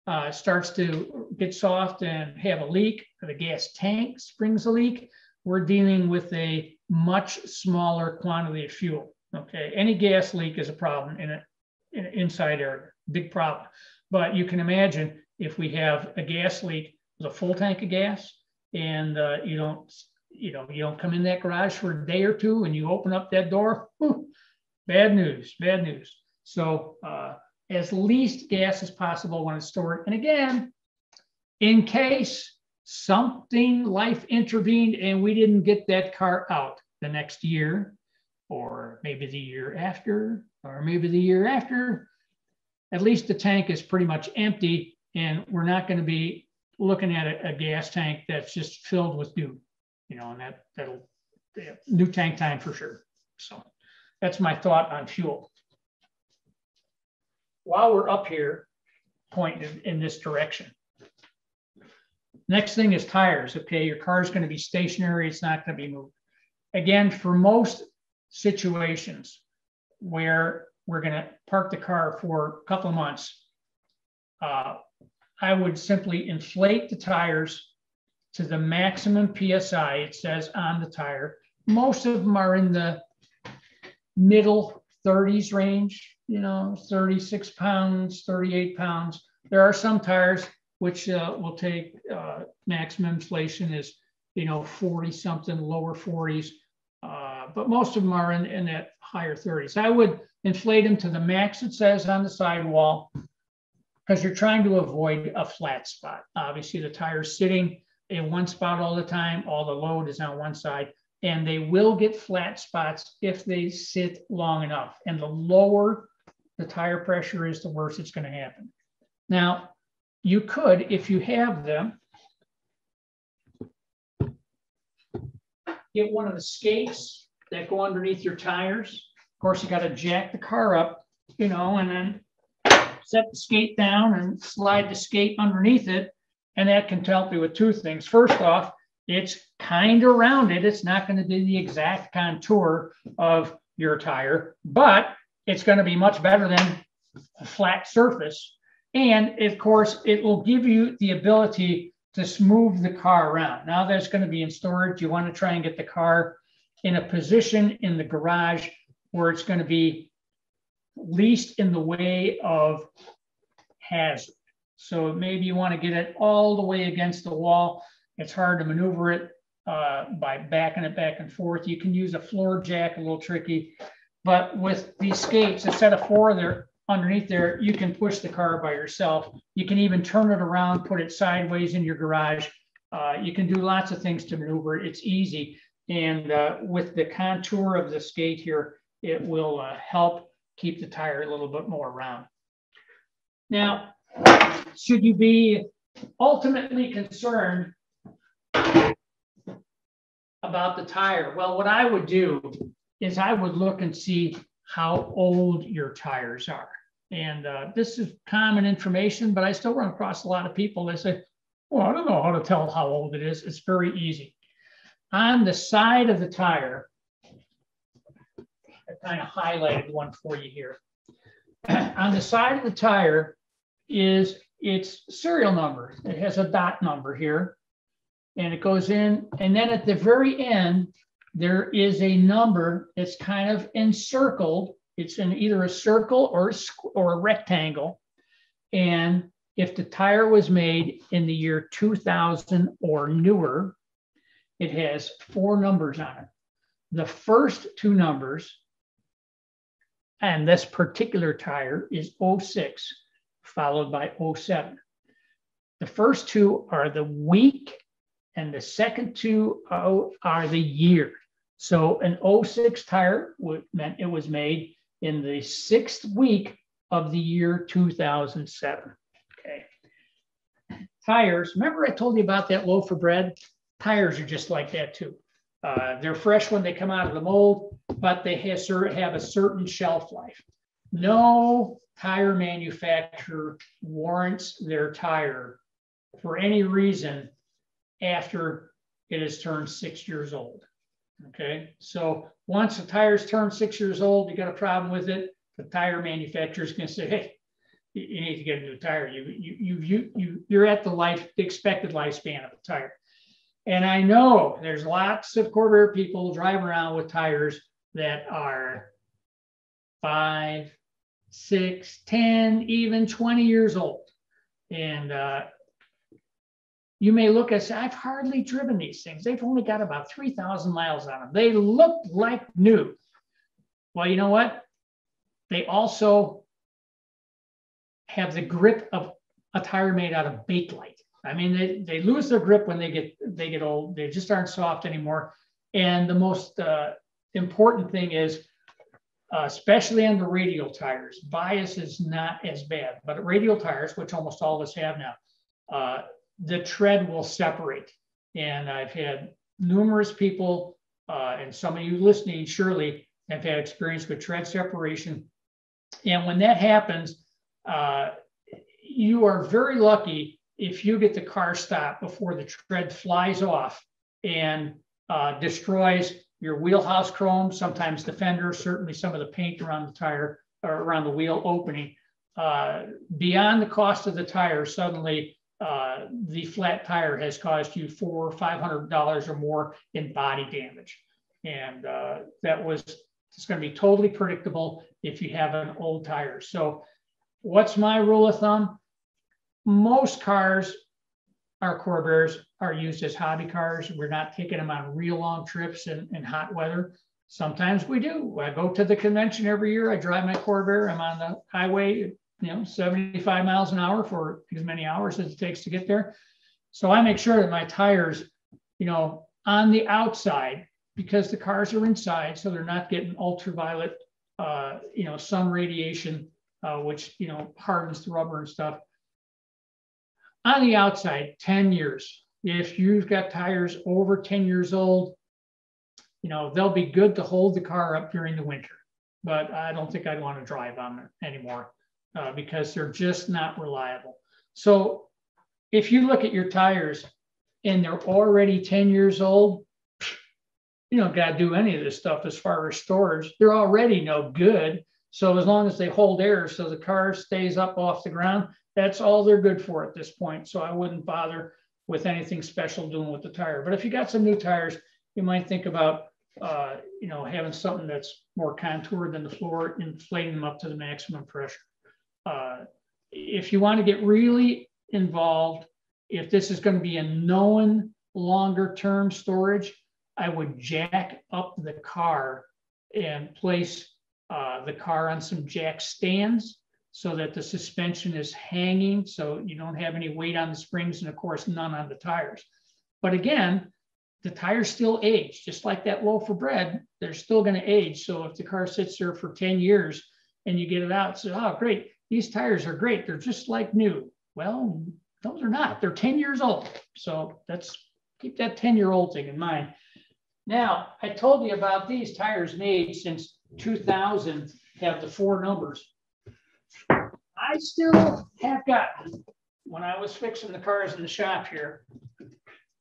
Speaker 1: uh, starts to get soft and have a leak, the gas tank springs a leak, we're dealing with a much smaller quantity of fuel. Okay, any gas leak is a problem in, an inside area, big problem. But you can imagine if we have a gas leak with a full tank of gas, and uh, you don't, you know, you don't come in that garage for a day or two, and you open up that door, whew, bad news, bad news. So uh, as least gas as possible when it's stored. And again, in case something life intervened and we didn't get that car out the next year, or maybe the year after, or maybe the year after, at least the tank is pretty much empty and we're not going to be looking at a, a, gas tank that's just filled with new, you know, and that that'll new tank time for sure. So that's my thought on fuel while we're up here, pointing in this direction. Next thing is tires. Okay, your car is going to be stationary. It's not going to be moved. Again, for most situations where we're going to park the car for a couple of months, uh, I would simply inflate the tires to the maximum PSI it says on the tire. Most of them are in the middle 30s range you know, 36 pounds, 38 pounds. There are some tires which uh, will take uh, maximum inflation is, you know, 40 something, lower 40s. But most of them are in, in that higher 30s. I would inflate them to the max it says on the sidewall because you're trying to avoid a flat spot. Obviously, the tire's sitting in one spot all the time, all the load is on one side, and they will get flat spots if they sit long enough. And the lower the tire pressure is, the worse it's going to happen. Now, you could, if you have them, get one of the skates that go underneath your tires. Of course, you got to jack the car up, you know, and then set the skate down and slide the skate underneath it. And that can help you with two things. First off, it's kind of rounded. It's not going to be the exact contour of your tire, but it's going to be much better than a flat surface. And of course, it will give you the ability to smooth the car around. Now that it's going to be in storage, you want to try and get the car in a position in the garage where it's going to be least in the way of hazard. So maybe you want to get it all the way against the wall. It's hard to maneuver it uh, by backing it back and forth. You can use a floor jack, a little tricky. But with these skates, a set of four there underneath there, you can push the car by yourself. You can even turn it around, put it sideways in your garage. Uh, you can do lots of things to maneuver. It's easy. And uh, with the contour of the skate here, it will uh, help keep the tire a little bit more round. Now, should you be ultimately concerned about the tire? Well, what I would do is I would look and see how old your tires are. And uh, this is common information, but I still run across a lot of people that say, well, I don't know how to tell how old it is. It's very easy. On the side of the tire, I kind of highlighted one for you here. on the side of the tire is its serial number. It has a dot number here and it goes in. And then at the very end, there is a number that's kind of encircled. It's in either a circle or a, or a rectangle. And if the tire was made in the year 2000 or newer, it has four numbers on it. The first two numbers, and this particular tire is 06, followed by 07. The first two are the week, and the second two are the year. So an 06 tire meant it was made in the sixth week of the year 2007. Okay. Tires, remember I told you about that loaf of bread? Tires are just like that too. Uh, they're fresh when they come out of the mold, but they have, a certain shelf life. No tire manufacturer warrants their tire for any reason after it has turned six years old. Okay, so once the tires turned six years old, you got a problem with it, the tire manufacturer is going to say, hey, you need to get a new tire. You, you, you, you, you, you're at the life, the expected lifespan of a tire. And I know there's lots of Corvair people driving around with tires that are five, six, 10, even 20 years old. And uh, you may look and say, I've hardly driven these things. They've only got about 3,000 miles on them. They look like new. Well, you know what? They also have the grip of a tire made out of bakelite. I mean, they, they lose their grip when they get they get old. They just aren't soft anymore. And the most uh, important thing is, uh, especially on the radial tires, bias is not as bad. But radial tires, which almost all of us have now, uh, the tread will separate. And I've had numerous people, uh, and some of you listening surely have had experience with tread separation. And when that happens, uh, you are very lucky if you get the car stopped before the tread flies off and uh, destroys your wheelhouse chrome, sometimes the fender, certainly some of the paint around the tire or around the wheel opening. Uh, beyond the cost of the tire, suddenly uh, the flat tire has caused you four or five hundred dollars or more in body damage, and uh, that was it's going to be totally predictable if you have an old tire. So, what's my rule of thumb? Most cars, our Corvairs, are used as hobby cars. We're not taking them on real long trips in, in hot weather. Sometimes we do. I go to the convention every year. I drive my Corvair. I'm on the highway you know, 75 miles an hour for as many hours as it takes to get there. So I make sure that my tires, you know, on the outside, because the cars are inside, so they're not getting ultraviolet, uh, you know, sun radiation, uh, which, you know, hardens the rubber and stuff. On the outside, 10 years. If you've got tires over 10 years old, you know, they'll be good to hold the car up during the winter, but I don't think I'd want to drive on them anymore uh, because they're just not reliable. So if you look at your tires and they're already 10 years old, you don't got to do any of this stuff as far as storage. They're already no good. So as long as they hold air so the car stays up off the ground, that's all they're good for at this point. So I wouldn't bother with anything special doing with the tire. But if you got some new tires, you might think about uh, you know having something that's more contoured than the floor, inflating them up to the maximum pressure uh, if you want to get really involved, if this is going to be a known longer term storage, I would jack up the car and place uh, the car on some jack stands so that the suspension is hanging so you don't have any weight on the springs and of course none on the tires. But again, the tires still age, just like that loaf of bread, they're still going to age. So if the car sits there for 10 years and you get it out, say, oh great, these tires are great. They're just like new. Well, those are not. They're 10 years old. So let's keep that 10 year old thing in mind. Now, I told you about these tires made since 2000 have the four numbers. I still have got, when I was fixing the cars in the shop here,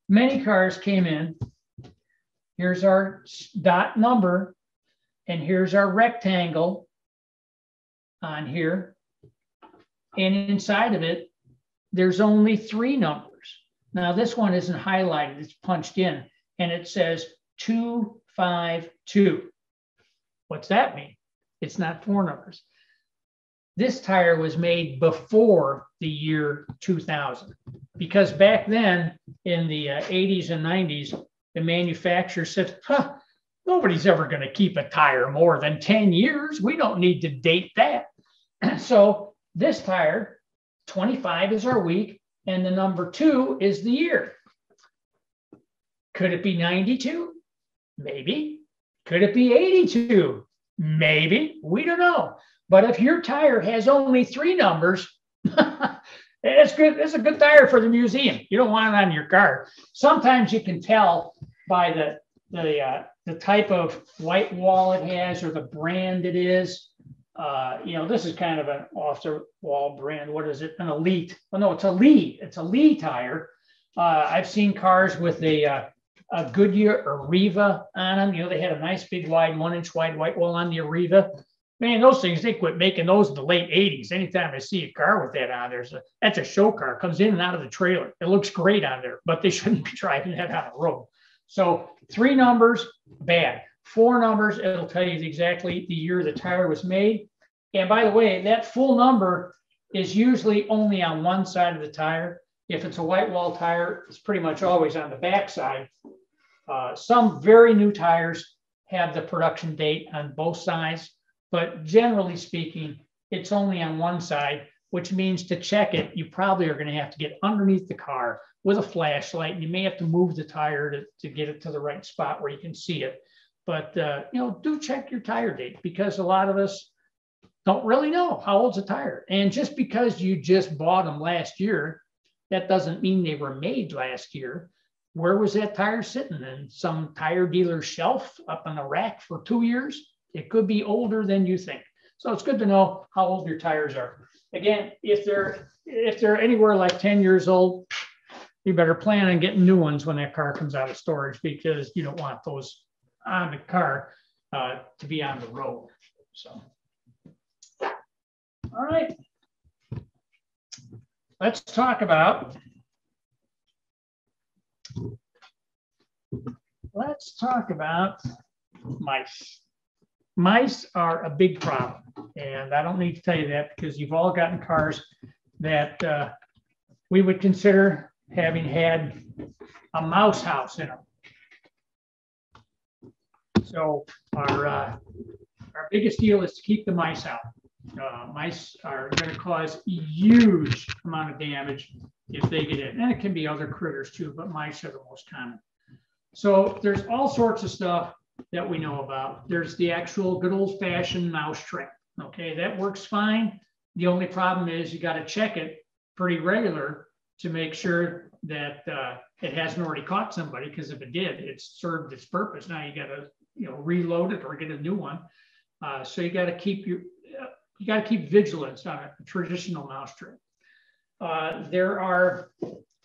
Speaker 1: many cars came in. Here's our dot number, and here's our rectangle on here. And inside of it, there's only three numbers. Now, this one isn't highlighted, it's punched in, and it says 252. What's that mean? It's not four numbers. This tire was made before the year 2000 because back then in the uh, 80s and 90s, the manufacturer said, huh, nobody's ever going to keep a tire more than 10 years. We don't need to date that. so this tire, 25 is our week, and the number two is the year. Could it be 92? Maybe. Could it be 82? Maybe. We don't know. But if your tire has only three numbers, it's good. It's a good tire for the museum. You don't want it on your car. Sometimes you can tell by the the uh, the type of white wall it has or the brand it is. Uh, you know, this is kind of an off the wall brand. What is it? An elite. Well, no, it's a Lee. It's a Lee tire. Uh, I've seen cars with a uh, a Goodyear Arriva on them. You know, they had a nice big wide one inch wide white wall on the Arriva. Man, those things, they quit making those in the late 80s. Anytime I see a car with that on there, a, that's a show car, comes in and out of the trailer. It looks great on there, but they shouldn't be driving that on the road. So three numbers, bad. Four numbers, it'll tell you exactly the year the tire was made. And by the way, that full number is usually only on one side of the tire. If it's a white wall tire, it's pretty much always on the back side. Uh, some very new tires have the production date on both sides, but generally speaking, it's only on one side, which means to check it, you probably are going to have to get underneath the car with a flashlight. And you may have to move the tire to, to get it to the right spot where you can see it. But uh, you know, do check your tire date because a lot of us don't really know how old's a tire. And just because you just bought them last year, that doesn't mean they were made last year where was that tire sitting in some tire dealer's shelf up on a rack for two years? It could be older than you think. So it's good to know how old your tires are. Again, if they're if they're anywhere like 10 years old, you better plan on getting new ones when that car comes out of storage because you don't want those on the car uh, to be on the road. So, all right, let's talk about Let's talk about mice. Mice are a big problem, and I don't need to tell you that because you've all gotten cars that uh, we would consider having had a mouse house in them. So our uh, our biggest deal is to keep the mice out. Uh, mice are going to cause huge amount of damage if they get in. And it can be other critters too, but mice are the most common. So there's all sorts of stuff that we know about. There's the actual good old fashioned mouse trap. Okay, that works fine. The only problem is you got to check it pretty regular to make sure that uh, it hasn't already caught somebody. Because if it did, it's served its purpose. Now you got to you know reload it or get a new one. Uh, so you got to keep your uh, you got to keep vigilance on a traditional mouse trap. Uh, there are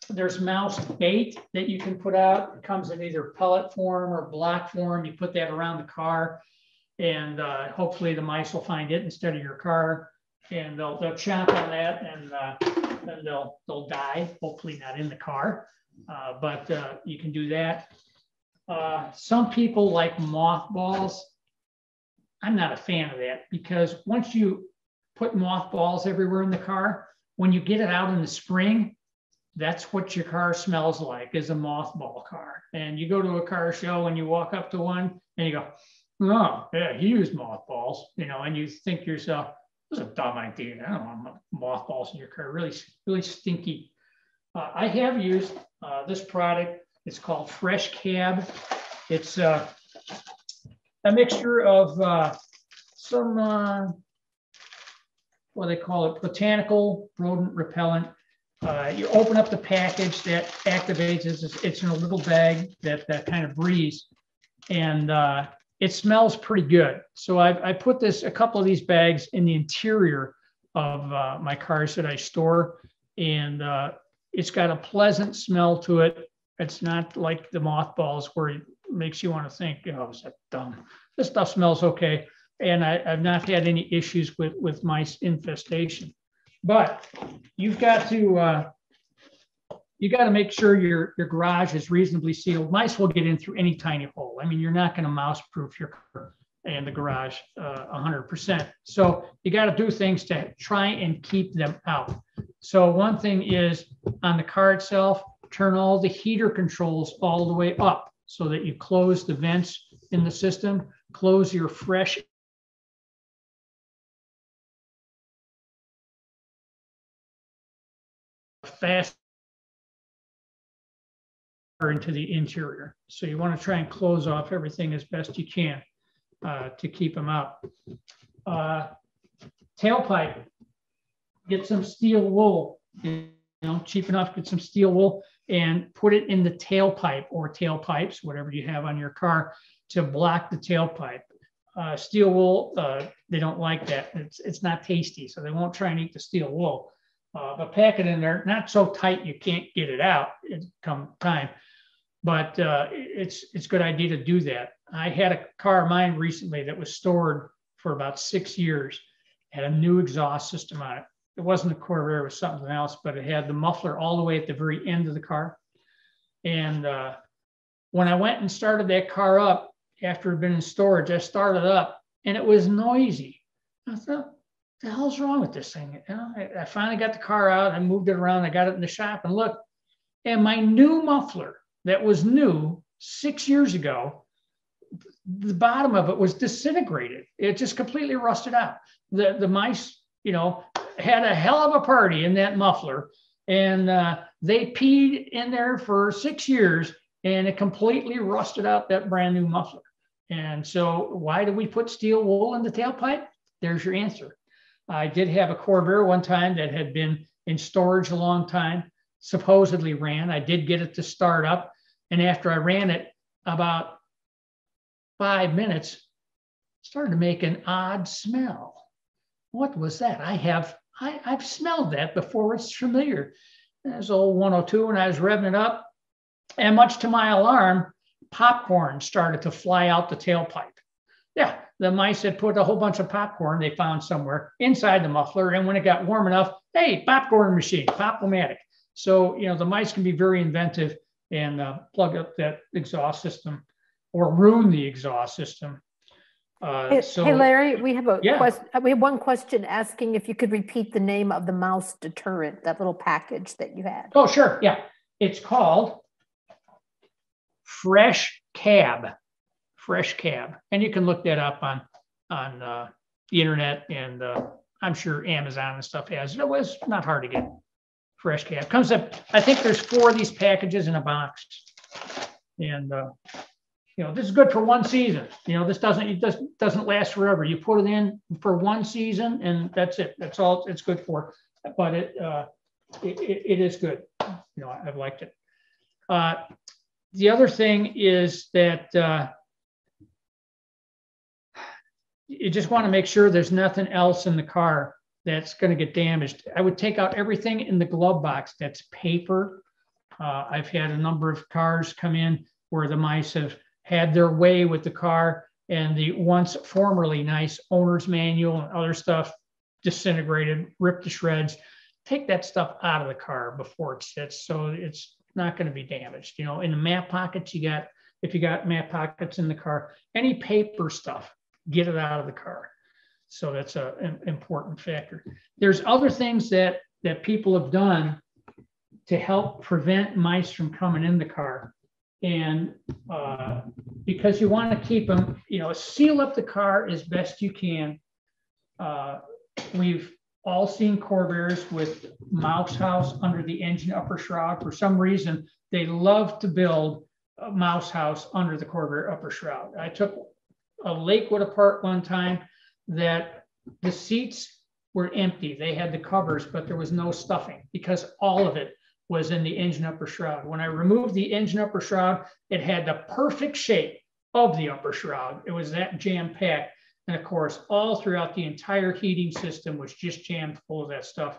Speaker 1: there's mouse bait that you can put out. It comes in either pellet form or block form. You put that around the car, and uh, hopefully the mice will find it instead of your car, and they'll they'll chomp on that, and uh, then they'll they'll die. Hopefully not in the car, uh, but uh, you can do that. Uh, some people like mothballs. I'm not a fan of that because once you put mothballs everywhere in the car, when you get it out in the spring, that's what your car smells like is a mothball car. And you go to a car show and you walk up to one and you go, oh, yeah, he used mothballs, you know, and you think yourself, "This is a dumb idea. I don't want mothballs in your car. Really, really stinky. Uh, I have used uh, this product. It's called Fresh Cab. It's uh, a mixture of uh, some uh, what they call it, botanical rodent repellent. Uh, you open up the package that activates, it's, in a little bag that, that kind of breathes. and uh, it smells pretty good. So I, I put this a couple of these bags in the interior of uh, my cars that I store, and uh, it's got a pleasant smell to it. It's not like the mothballs where it makes you want to think, oh, is that dumb? This stuff smells okay, and I, have not had any issues with with mice infestation. But you've got to uh, you got to make sure your your garage is reasonably sealed. Mice will get in through any tiny hole. I mean, you're not going to mouse proof your car and the garage uh, 100%. So you got to do things to try and keep them out. So one thing is on the car itself, turn all the heater controls all the way up so that you close the vents in the system, close your fresh fast into the interior. So you want to try and close off everything as best you can uh, to keep them out. Uh, tailpipe, get some steel wool, you know, cheap enough, get some steel wool and put it in the tailpipe or tailpipes, whatever you have on your car to block the tailpipe. Uh, steel wool, uh, they don't like that. It's, it's not tasty, so they won't try and eat the steel wool. Uh, but pack it in there, not so tight you can't get it out come time but uh, it's it's a good idea to do that. I had a car of mine recently that was stored for about six years, had a new exhaust system on it. It wasn't a Corvair, it was something else, but it had the muffler all the way at the very end of the car. And uh, when I went and started that car up after it had been in storage, I started up and it was noisy. I thought, the hell's wrong with this thing? You know, I, I finally got the car out, I moved it around, I got it in the shop and looked, and my new muffler that was new six years ago, the bottom of it was disintegrated. It just completely rusted out. The, the mice, you know, had a hell of a party in that muffler and uh, they peed in there for six years and it completely rusted out that brand new muffler. And so, why do we put steel wool in the tailpipe? There's your answer. I did have a Corvair one time that had been in storage a long time, supposedly ran. I did get it to start up. And after I ran it about five minutes, started to make an odd smell. What was that? I have, I, I've smelled that before. It's familiar. There's old 102 and I was revving it up. And much to my alarm, popcorn started to fly out the tailpipe. Yeah, the mice had put a whole bunch of popcorn they found somewhere inside the muffler. And when it got warm enough, hey, popcorn machine, pop-o-matic. So, you know, the mice can be very inventive and uh, plug up that exhaust system or ruin the exhaust system.
Speaker 2: Uh, hey, so, hey, Larry, we have a yeah. question. We have one question asking if you could repeat the name of the mouse deterrent, that little package that you had.
Speaker 1: Oh, sure. Yeah, it's called Fresh Cab. Fresh Cab, and you can look that up on on uh, the internet, and uh, I'm sure Amazon and stuff has. It was not hard to get Fresh Cab. Comes up, I think there's four of these packages in a box. And, uh, you know, this is good for one season. You know, this doesn't, it doesn't, doesn't last forever. You put it in for one season and that's it. That's all it's good for. But it, uh, it, it, it is good. You know, I've liked it. Uh, the other thing is that uh, you just want to make sure there's nothing else in the car that's going to get damaged. I would take out everything in the glove box that's paper. Uh, I've had a number of cars come in where the mice have had their way with the car and the once formerly nice owner's manual and other stuff disintegrated, ripped to shreds. Take that stuff out of the car before it sits so it's not going to be damaged. You know, in the map pockets, you got, if you got map pockets in the car, any paper stuff, get it out of the car. So that's a, an important factor. There's other things that, that people have done to help prevent mice from coming in the car. And uh, because you want to keep them, you know, seal up the car as best you can. Uh, we've all seen Corvairs with mouse house under the engine upper shroud. For some reason, they love to build a mouse house under the Corvair upper shroud. I took a Lakewood apart one time that the seats were empty. They had the covers, but there was no stuffing because all of it was in the engine upper shroud. When I removed the engine upper shroud, it had the perfect shape of the upper shroud. It was that jam packed. And of course, all throughout the entire heating system was just jammed full of that stuff.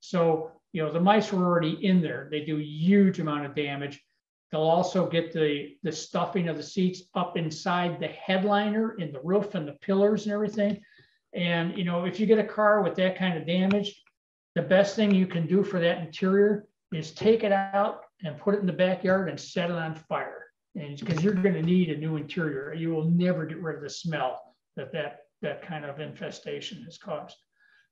Speaker 1: So, you know, the mice were already in there. They do huge amount of damage. They'll also get the, the stuffing of the seats up inside the headliner in the roof and the pillars and everything. And, you know, if you get a car with that kind of damage, the best thing you can do for that interior is take it out and put it in the backyard and set it on fire. And because you're going to need a new interior, you will never get rid of the smell that that, that kind of infestation has caused.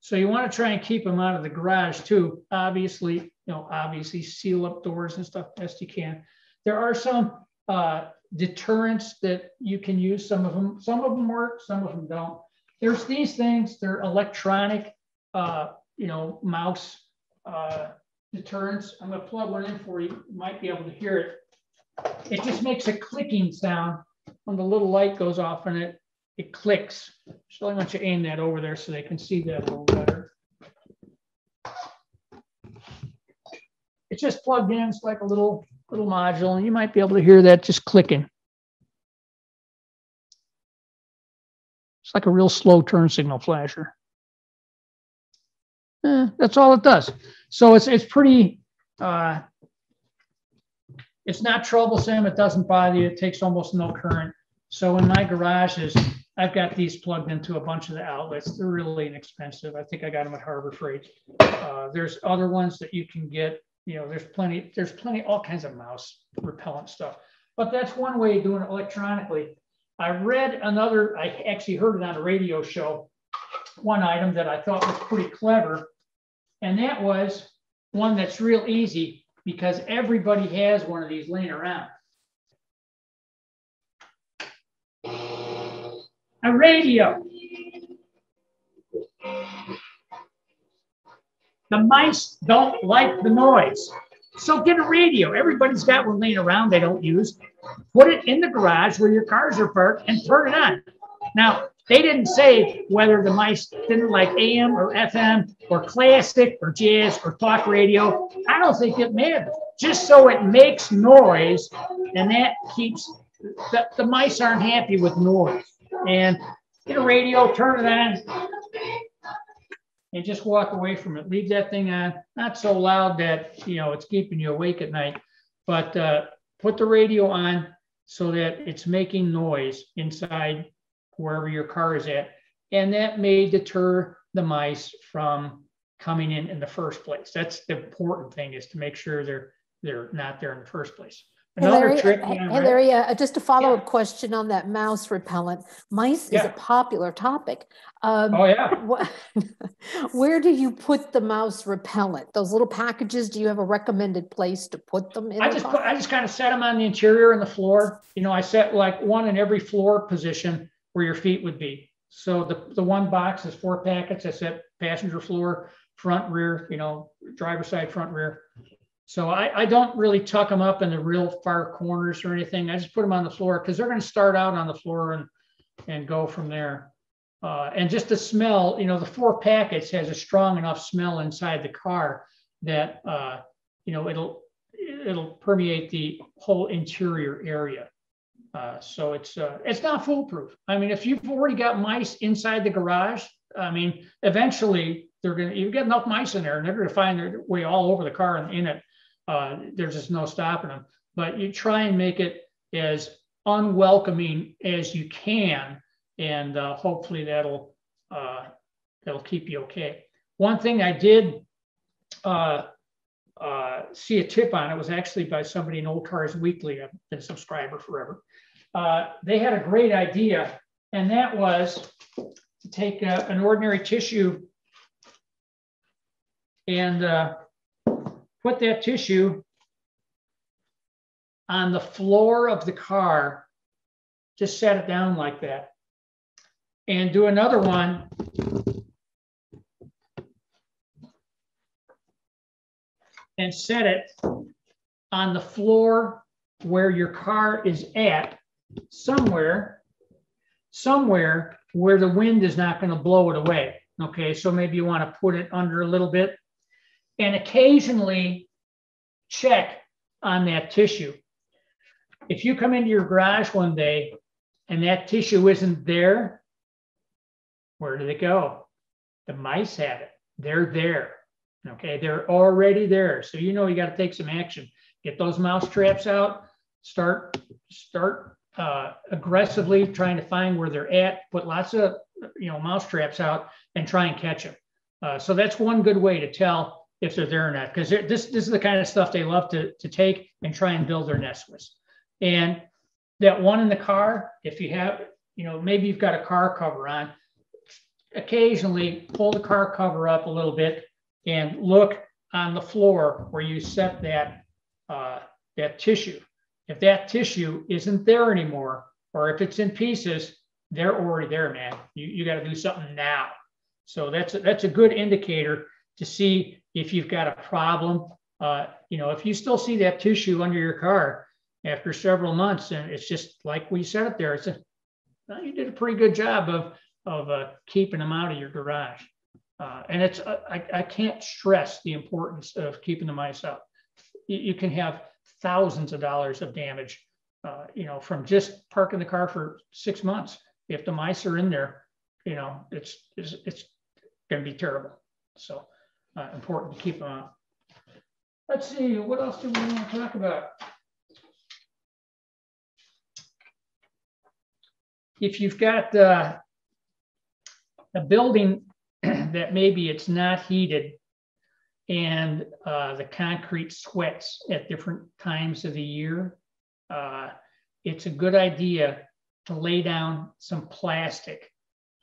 Speaker 1: So you want to try and keep them out of the garage too. Obviously, you know, obviously seal up doors and stuff best you can. There are some uh, deterrents that you can use. Some of them, some of them work, some of them don't. There's these things. They're electronic, uh, you know, mouse uh, deterrents. I'm going to plug one in for you. You might be able to hear it. It just makes a clicking sound when the little light goes off and it it clicks. So I want you to aim that over there so they can see that a little better. It's just plugged in. It's like a little little module, and you might be able to hear that just clicking. It's like a real slow turn signal flasher. Eh, that's all it does. So it's it's pretty. Uh, it's not troublesome. It doesn't bother you. It takes almost no current. So in my garages, I've got these plugged into a bunch of the outlets. They're really inexpensive. I think I got them at Harbor Freight. Uh, there's other ones that you can get. You know, there's plenty. There's plenty, all kinds of mouse repellent stuff. But that's one way of doing it electronically. I read another. I actually heard it on a radio show. One item that I thought was pretty clever and that was one that's real easy because everybody has one of these laying around. A radio. The mice don't like the noise. So get a radio. Everybody's got one laying around they don't use. Put it in the garage where your cars are parked and turn it on. Now, they didn't say whether the mice didn't like AM or FM or classic or jazz or talk radio. I don't think it matters. Just so it makes noise, and that keeps the, the mice aren't happy with noise. And get a radio, turn it on, and just walk away from it. Leave that thing on, not so loud that you know it's keeping you awake at night, but uh, put the radio on so that it's making noise inside wherever your car is at. And that may deter the mice from coming in in the first place. That's the important thing is to make sure they're they're not there in the first place.
Speaker 2: Another hey, Larry, trick. Hey, hey Larry, uh, just a follow-up yeah. question on that mouse repellent. Mice yeah. is a popular topic.
Speaker 1: Um, oh yeah.
Speaker 2: where do you put the mouse repellent? Those little packages. Do you have a recommended place to put them in?
Speaker 1: I just put, I just kind of set them on the interior and the floor. You know, I set like one in every floor position where your feet would be. So the, the one box is four packets. I set passenger floor, front, rear, you know, driver side, front, rear. So I, I don't really tuck them up in the real far corners or anything. I just put them on the floor because they're going to start out on the floor and, and go from there. Uh, and just the smell, you know, the four packets has a strong enough smell inside the car that, uh, you know, it'll, it'll permeate the whole interior area. Uh, so it's uh, it's not foolproof. I mean, if you've already got mice inside the garage, I mean, eventually they're gonna you get enough mice in there, and they're gonna find their way all over the car and in it. Uh, there's just no stopping them. But you try and make it as unwelcoming as you can, and uh, hopefully that'll uh, that'll keep you okay. One thing I did uh, see a tip on it was actually by somebody in Old Cars Weekly. I've been a subscriber forever uh, they had a great idea, and that was to take uh, an ordinary tissue and uh, put that tissue on the floor of the car, just set it down like that, and do another one. And set it on the floor where your car is at somewhere, somewhere where the wind is not going to blow it away. Okay, so maybe you want to put it under a little bit and occasionally check on that tissue. If you come into your garage one day and that tissue isn't there, where did it go? The mice have it. They're there. Okay, they're already there. So you know you got to take some action. Get those mouse traps out. Start start uh, aggressively trying to find where they're at. Put lots of you know mouse traps out and try and catch them. Uh, so that's one good way to tell if they're there or not, because this this is the kind of stuff they love to to take and try and build their nest with. And that one in the car, if you have, you know, maybe you've got a car cover on, occasionally pull the car cover up a little bit and look on the floor where you set that uh, that tissue. If that tissue isn't there anymore, or if it's in pieces, they're already there, man. You, you got to do something now. So that's a, that's a good indicator to see if you've got a problem. Uh, you know, if you still see that tissue under your car after several months, and it's just like we said it there, it's a, well, you did a pretty good job of of uh, keeping them out of your garage. Uh, and it's uh, I, I can't stress the importance of keeping the mice out. You, you can have thousands of dollars of damage, uh, you know, from just parking the car for six months. If the mice are in there, you know, it's it's, it's going to be terrible. So uh, important to keep on. Let's see, what else do we want to talk about? If you've got uh, a building that maybe it's not heated and uh, the concrete sweats at different times of the year, uh, it's a good idea to lay down some plastic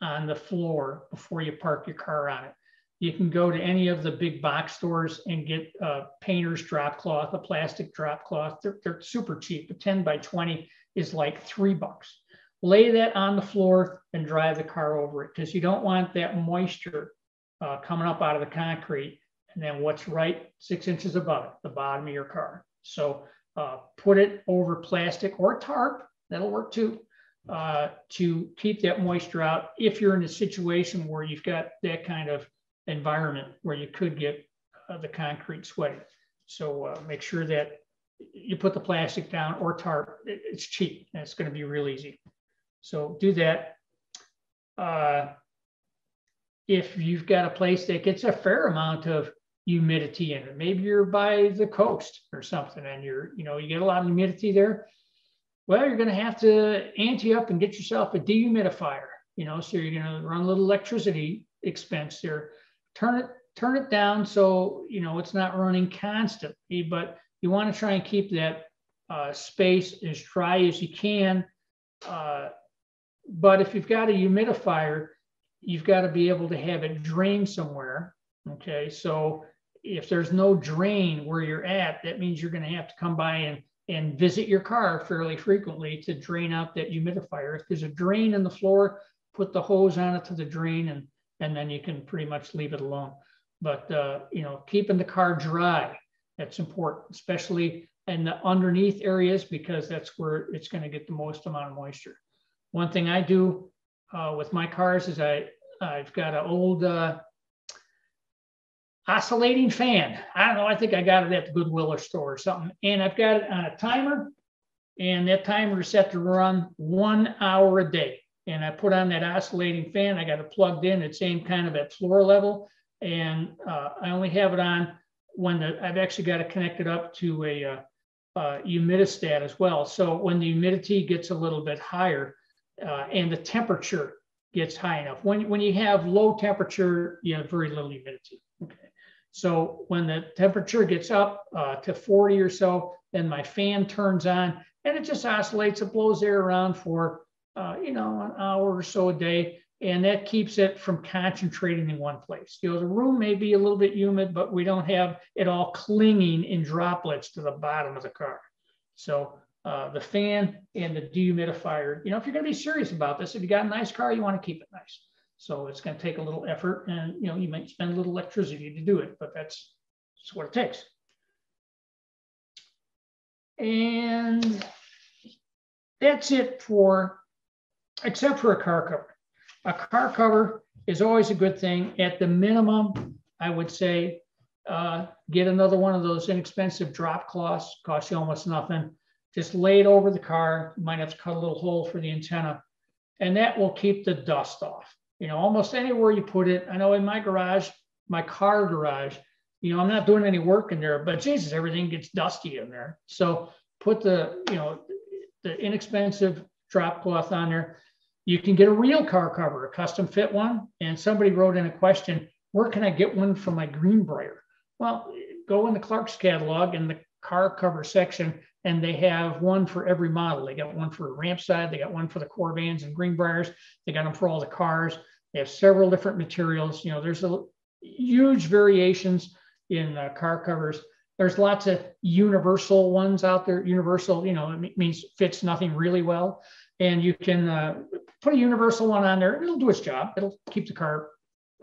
Speaker 1: on the floor before you park your car on it. You can go to any of the big box stores and get a painter's drop cloth, a plastic drop cloth. They're, they're super cheap. A 10 by 20 is like three bucks lay that on the floor and drive the car over it because you don't want that moisture uh, coming up out of the concrete and then what's right six inches above it, the bottom of your car. So uh, put it over plastic or tarp, that'll work too, uh, to keep that moisture out if you're in a situation where you've got that kind of environment where you could get uh, the concrete sweating. So uh, make sure that you put the plastic down or tarp, it's cheap and it's gonna be real easy. So do that. Uh, if you've got a place that gets a fair amount of humidity in it, maybe you're by the coast or something and you're, you know, you get a lot of humidity there. Well, you're going to have to ante up and get yourself a dehumidifier, you know, so you're going to run a little electricity expense there. Turn it, turn it down so, you know, it's not running constantly, but you want to try and keep that uh, space as dry as you can. Uh, but if you've got a humidifier, you've got to be able to have it drain somewhere. Okay, so if there's no drain where you're at, that means you're going to have to come by and, and visit your car fairly frequently to drain out that humidifier. If there's a drain in the floor, put the hose on it to the drain and, and then you can pretty much leave it alone. But, uh, you know, keeping the car dry, that's important, especially in the underneath areas because that's where it's going to get the most amount of moisture. One thing I do uh, with my cars is I, I've got an old uh, oscillating fan. I don't know, I think I got it at the Goodwill or store or something. And I've got it on a timer and that timer is set to run one hour a day. And I put on that oscillating fan. I got it plugged in. It's same kind of at floor level. And uh, I only have it on when the, I've actually got it connected up to a uh, uh, humidistat as well. So when the humidity gets a little bit higher, uh, and the temperature gets high enough. When, when you have low temperature, you have very little humidity. Okay. So when the temperature gets up uh, to 40 or so, then my fan turns on and it just oscillates. It blows air around for, uh, you know, an hour or so a day. And that keeps it from concentrating in one place. You know, the room may be a little bit humid, but we don't have it all clinging in droplets to the bottom of the car. So uh, the fan and the dehumidifier. You know, if you're going to be serious about this, if you got a nice car, you want to keep it nice. So it's going to take a little effort and, you know, you might spend a little electricity to do it, but that's, that's what it takes. And that's it for, except for a car cover. A car cover is always a good thing. At the minimum, I would say uh, get another one of those inexpensive drop cloths, cost you almost nothing just lay it over the car. You might have to cut a little hole for the antenna, and that will keep the dust off. You know, almost anywhere you put it. I know in my garage, my car garage, you know, I'm not doing any work in there, but Jesus, everything gets dusty in there. So put the, you know, the inexpensive drop cloth on there. You can get a real car cover, a custom fit one. And somebody wrote in a question, where can I get one for my Greenbrier? Well, go in the Clark's catalog in the car cover section, and they have one for every model. They got one for Rampside, they got one for the Corvans and Greenbriers, they got them for all the cars. They have several different materials. You know, there's a huge variations in uh, car covers. There's lots of universal ones out there. Universal, you know, it means fits nothing really well. And you can uh, put a universal one on there. It'll do its job. It'll keep the car,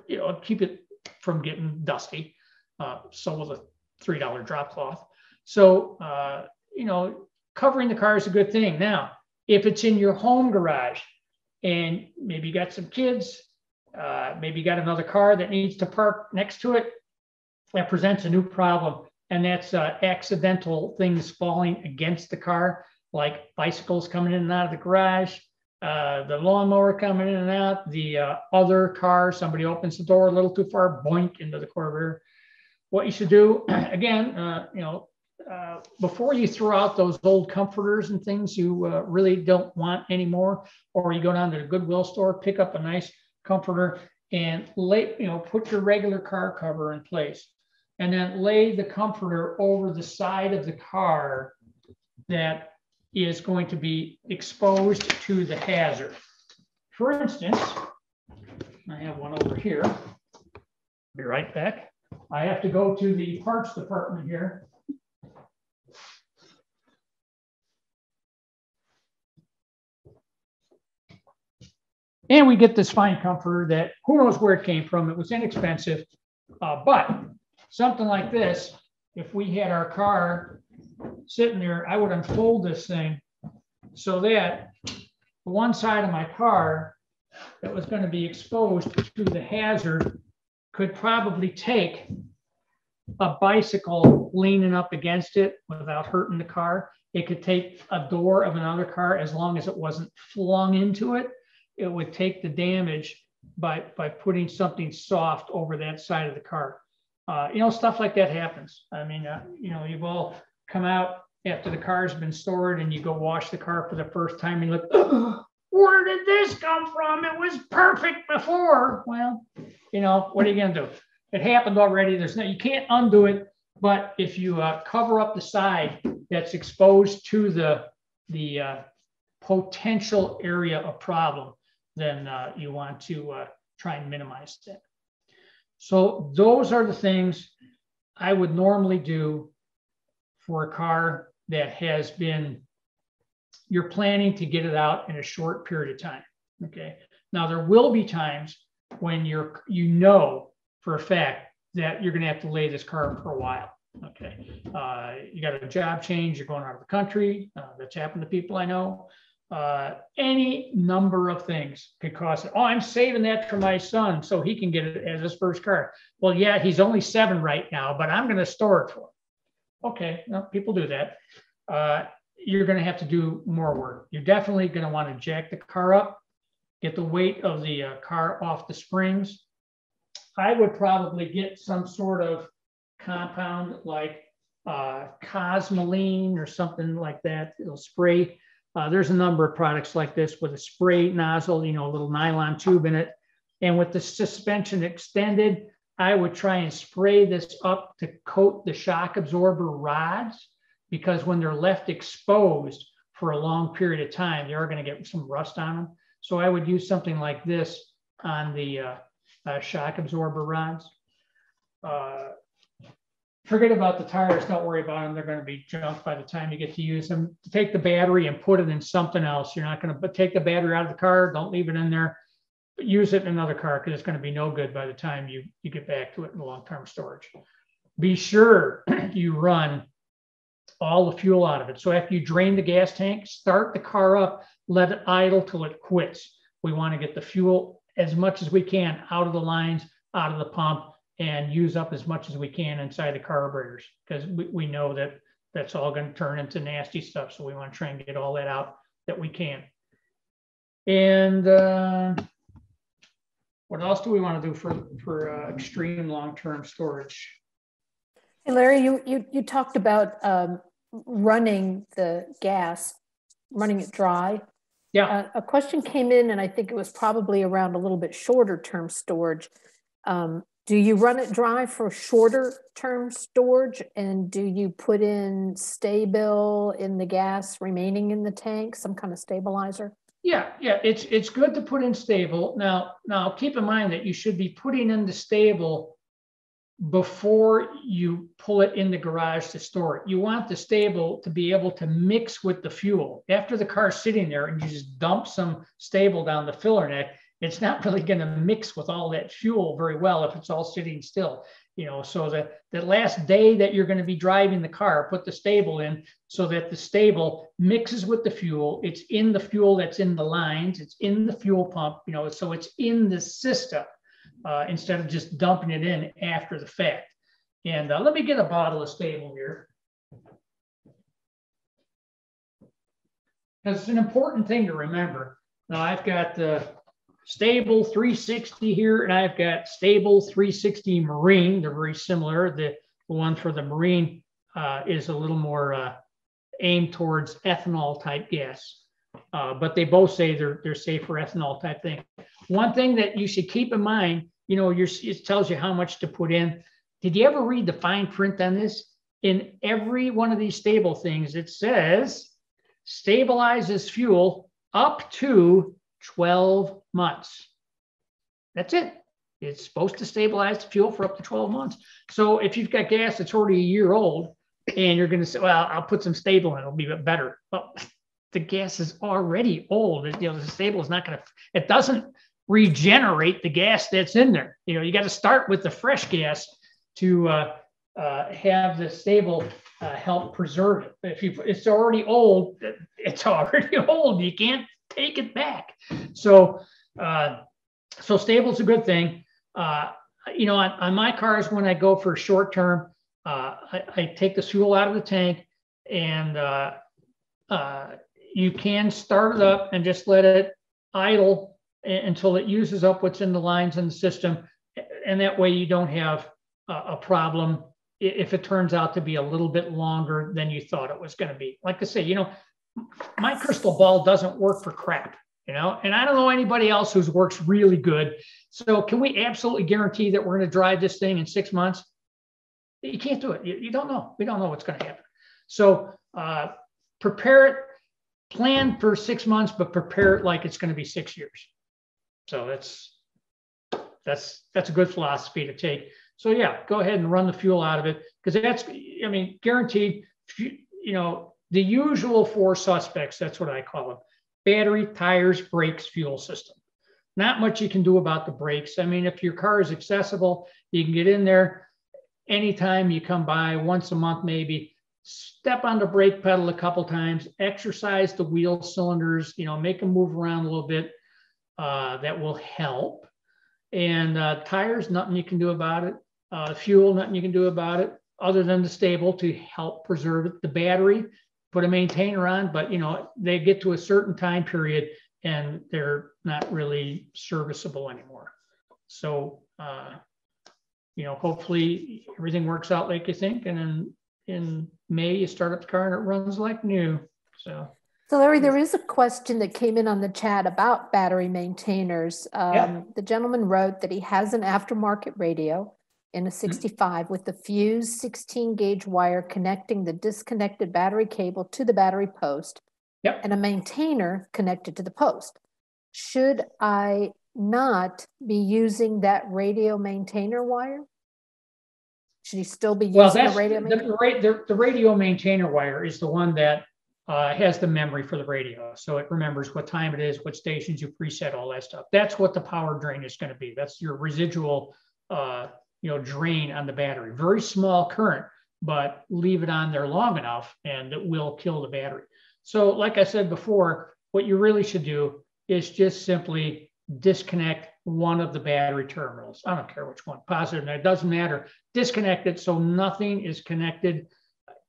Speaker 1: you know, keep it from getting dusty. Uh, so will the three dollar drop cloth. So uh, you know, covering the car is a good thing. Now, if it's in your home garage and maybe you got some kids, uh, maybe you got another car that needs to park next to it, that presents a new problem. And that's uh, accidental things falling against the car, like bicycles coming in and out of the garage, uh, the lawnmower coming in and out, the uh, other car, somebody opens the door a little too far, boink into the Corvair. What you should do, again, uh, you know, uh, before you throw out those old comforters and things you uh, really don't want anymore, or you go down to the Goodwill store, pick up a nice comforter and lay, you know, put your regular car cover in place and then lay the comforter over the side of the car that is going to be exposed to the hazard. For instance, I have one over here. Be right back. I have to go to the parts department here. And we get this fine comforter that who knows where it came from. It was inexpensive, uh, but something like this, if we had our car sitting there, I would unfold this thing so that one side of my car that was going to be exposed to the hazard could probably take a bicycle leaning up against it without hurting the car. It could take a door of another car as long as it wasn't flung into it. It would take the damage by, by putting something soft over that side of the car uh, you know, stuff like that happens. I mean, uh, you know, you will come out after the car's been stored and you go wash the car for the first time and look, where did this come from? It was perfect before. Well, you know, what are you going to do? It happened already. There's no, you can't undo it. But if you uh, cover up the side that's exposed to the the uh, potential area of problem, then uh, you want to uh, try and minimize that. So those are the things I would normally do for a car that has been, you're planning to get it out in a short period of time. Okay. Now there will be times when you're, you know for a fact that you're going to have to lay this car for a while. Okay. Uh, you got a job change, you're going out of the country. Uh, that's happened to people I know uh, any number of things could cause it. Oh, I'm saving that for my son so he can get it as his first car. Well, yeah, he's only seven right now, but I'm going to store it for him. Okay, no, people do that. Uh, you're going to have to do more work. You're definitely going to want to jack the car up, get the weight of the uh, car off the springs. I would probably get some sort of compound like uh, Cosmoline or something like that. It'll spray uh, there's a number of products like this with a spray nozzle, you know, a little nylon tube in it. And with the suspension extended, I would try and spray this up to coat the shock absorber rods because when they're left exposed for a long period of time, they are going to get some rust on them. So I would use something like this on the uh, uh, shock absorber rods. Uh, forget about the tires. Don't worry about them. They're going to be junk by the time you get to use them. Take the battery and put it in something else. You're not going to take the battery out of the car. Don't leave it in there. Use it in another car because it's going to be no good by the time you, you get back to it in long-term storage. Be sure you run all the fuel out of it. So after you drain the gas tank, start the car up, let it idle till it quits. We want to get the fuel as much as we can out of the lines, out of the pump, and use up as much as we can inside the carburetors because we, we know that that's all going to turn into nasty stuff. So we want to try and get all that out that we can. And uh, what else do we want to do for, for uh, extreme long-term storage?
Speaker 2: Hey, Larry, you, you, you talked about um, running the gas, running it dry.
Speaker 1: Yeah.
Speaker 2: Uh, a question came in, and I think it was probably around a little bit shorter term storage. Um, do you run it dry for shorter term storage? And do you put in Sta-Bil in the gas remaining in the tank, some kind of stabilizer?
Speaker 1: Yeah, yeah, it's it's good to put in Sta-Bil. Now, now keep in mind that you should be putting in the Sta-Bil before you pull it in the garage to store it. You want the Sta-Bil to be able to mix with the fuel. After the car's sitting there and you just dump some Sta-Bil down the filler neck, it's not really going to mix with all that fuel very well if it's all sitting still you know so that the last day that you're going to be driving the car put the Sta-Bil in so that the Sta-Bil mixes with the fuel. It's in the fuel that's in the lines. It's in the fuel pump you know so it's in the system uh, instead of just dumping it in after the fact. And uh, let me get a bottle of Sta-Bil here. Because it's an important thing to remember. Now i've got the Sta-Bil 360 here, and I've got Sta-Bil 360 marine. They're very similar. The, the one for the marine uh, is a little more uh, aimed towards ethanol type gas. Uh, but they both say they're, they're safe for ethanol type thing. One thing that you should keep in mind, you know, your it tells you how much to put in. Did you ever read the fine print on this? In every one of these Sta-Bil things, it says stabilizes fuel up to 12 months. That's it. It's supposed to stabilize the fuel for up to 12 months. So if you've got gas that's already a year old and you're going to say, well, I'll put some Sta-Bil in, it'll be better. Well, the gas is already old. You know, the Sta-Bil is not going to, it doesn't regenerate the gas that's in there. You know, you got to start with the fresh gas to uh, uh, have the Sta-Bil uh, help preserve it. If you, it's already old, it's already old. You can't take it back. So, uh, so Sta-Bil is a good thing. Uh, you know, on, on, my cars, when I go for short term, uh, I, I, take the fuel out of the tank and uh, uh, you can start it up and just let it idle until it uses up what's in the lines in the system. And that way you don't have a problem if it turns out to be a little bit longer than you thought it was going to be. Like I say, you know, my crystal ball doesn't work for crap, you know, and I don't know anybody else who's works really good. So can we absolutely guarantee that we're going to drive this thing in six months? You can't do it. You, you don't know. We don't know what's going to happen. So uh, prepare it, plan for six months, but prepare it like it's going to be six years. So that's that's that's a good philosophy to take. So yeah, go ahead and run the fuel out of it because that's I mean guaranteed. You know, the usual four suspects, that's what I call them battery, tires, brakes, fuel system. Not much you can do about the brakes. I mean, if your car is accessible, you can get in there anytime you come by, once a month maybe. Step on the brake pedal a couple times, exercise the wheel cylinders, you know, make them move around a little bit. Uh, that will help. And uh, tires, nothing you can do about it. Uh, fuel, nothing you can do about it other than the Sta-Bil to help preserve it. The battery, put a maintainer on, but you know, they get to a certain time period and they're not really serviceable anymore. So, uh, you know, hopefully everything works out like you think. And then in May, you start up the car and it runs like new. So,
Speaker 2: so Larry, there is a question that came in on the chat about battery maintainers. Um, yeah. The gentleman wrote that he has an aftermarket radio in a mm-hmm. 65 with the fused 16 gauge wire connecting the disconnected battery cable to the battery post
Speaker 1: yep.
Speaker 2: and a maintainer connected to the post. Should I not be using that radio maintainer wire? Should he still be using well, the radio
Speaker 1: maintainer? The, the, the, radio maintainer wire is the one that uh, has the memory for the radio. So it remembers what time it is, what stations you preset, all that stuff. That's what the power drain is going to be. That's your residual uh, you know, drain on the battery. Very small current, but leave it on there long enough and it will kill the battery. So like I said before, what you really should do is just simply disconnect one of the battery terminals. I don't care which one, positive, it doesn't matter. Disconnect it so nothing is connected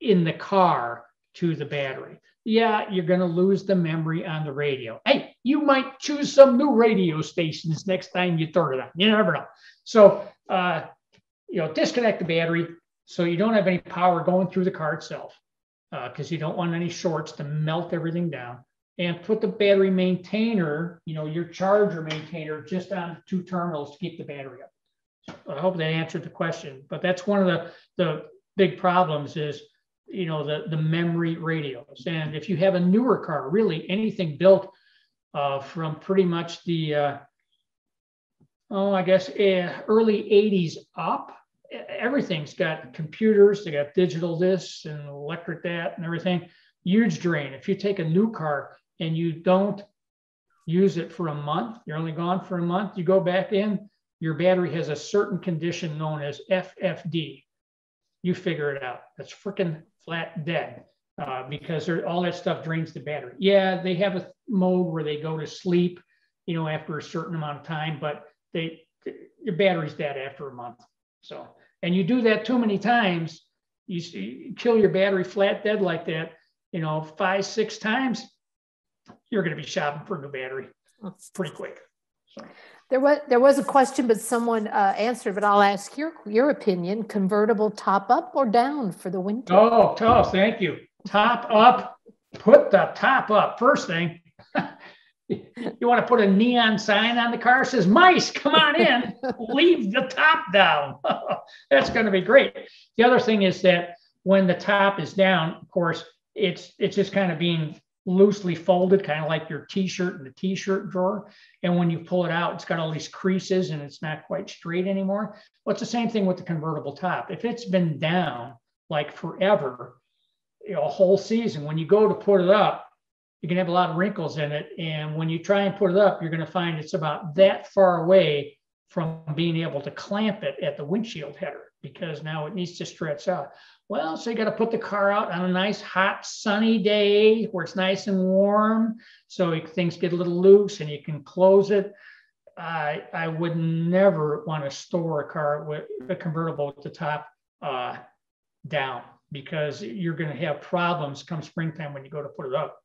Speaker 1: in the car to the battery. Yeah, you're going to lose the memory on the radio. Hey, you might choose some new radio stations next time you turn it on. You never know. So, uh, you know, disconnect the battery so you don't have any power going through the car itself because uh, you don't want any shorts to melt everything down. And put the battery maintainer, you know, your charger maintainer just on two terminals to keep the battery up. I hope that answered the question. But that's one of the, the big problems is, you know, the, the memory radios. And if you have a newer car, really anything built uh, from pretty much the, uh, oh, I guess uh, early 80s up, everything's got computers, they got digital this and electric that and everything. Huge drain. If you take a new car and you don't use it for a month, you're only gone for a month, you go back in, your battery has a certain condition known as FFD. You figure it out. That's freaking flat dead uh, because all that stuff drains the battery. Yeah, they have a mode where they go to sleep, you know, after a certain amount of time, but they your battery's dead after a month. So, and you do that too many times, you, you kill your battery flat dead like that, you know, five, six times, you're going to be shopping for a new battery pretty quick. So.
Speaker 2: There was there was a question, but someone uh, answered. But I'll ask your your opinion: convertible top up or down for the winter?
Speaker 1: Oh, oh, thank you. Top up. Put the top up first thing. You want to put a neon sign on the car? Says mice come on in. Leave the top down. That's going to be great. The other thing is that when the top is down of course it's it's just kind of being loosely folded kind of like your t-shirt in the t-shirt drawer. And when you pull it out it's got all these creases and it's not quite straight anymore. Well it's the same thing with the convertible top. If it's been down like forever you know, a whole season when you go to put it up you can have a lot of wrinkles in it. And when you try and put it up, you're going to find it's about that far away from being able to clamp it at the windshield header because now it needs to stretch out. Well, so you got to put the car out on a nice, hot, sunny day where it's nice and warm. So things get a little loose and you can close it. I, I would never want to store a car with a convertible at the top uh, down because you're going to have problems come springtime when you go to put it up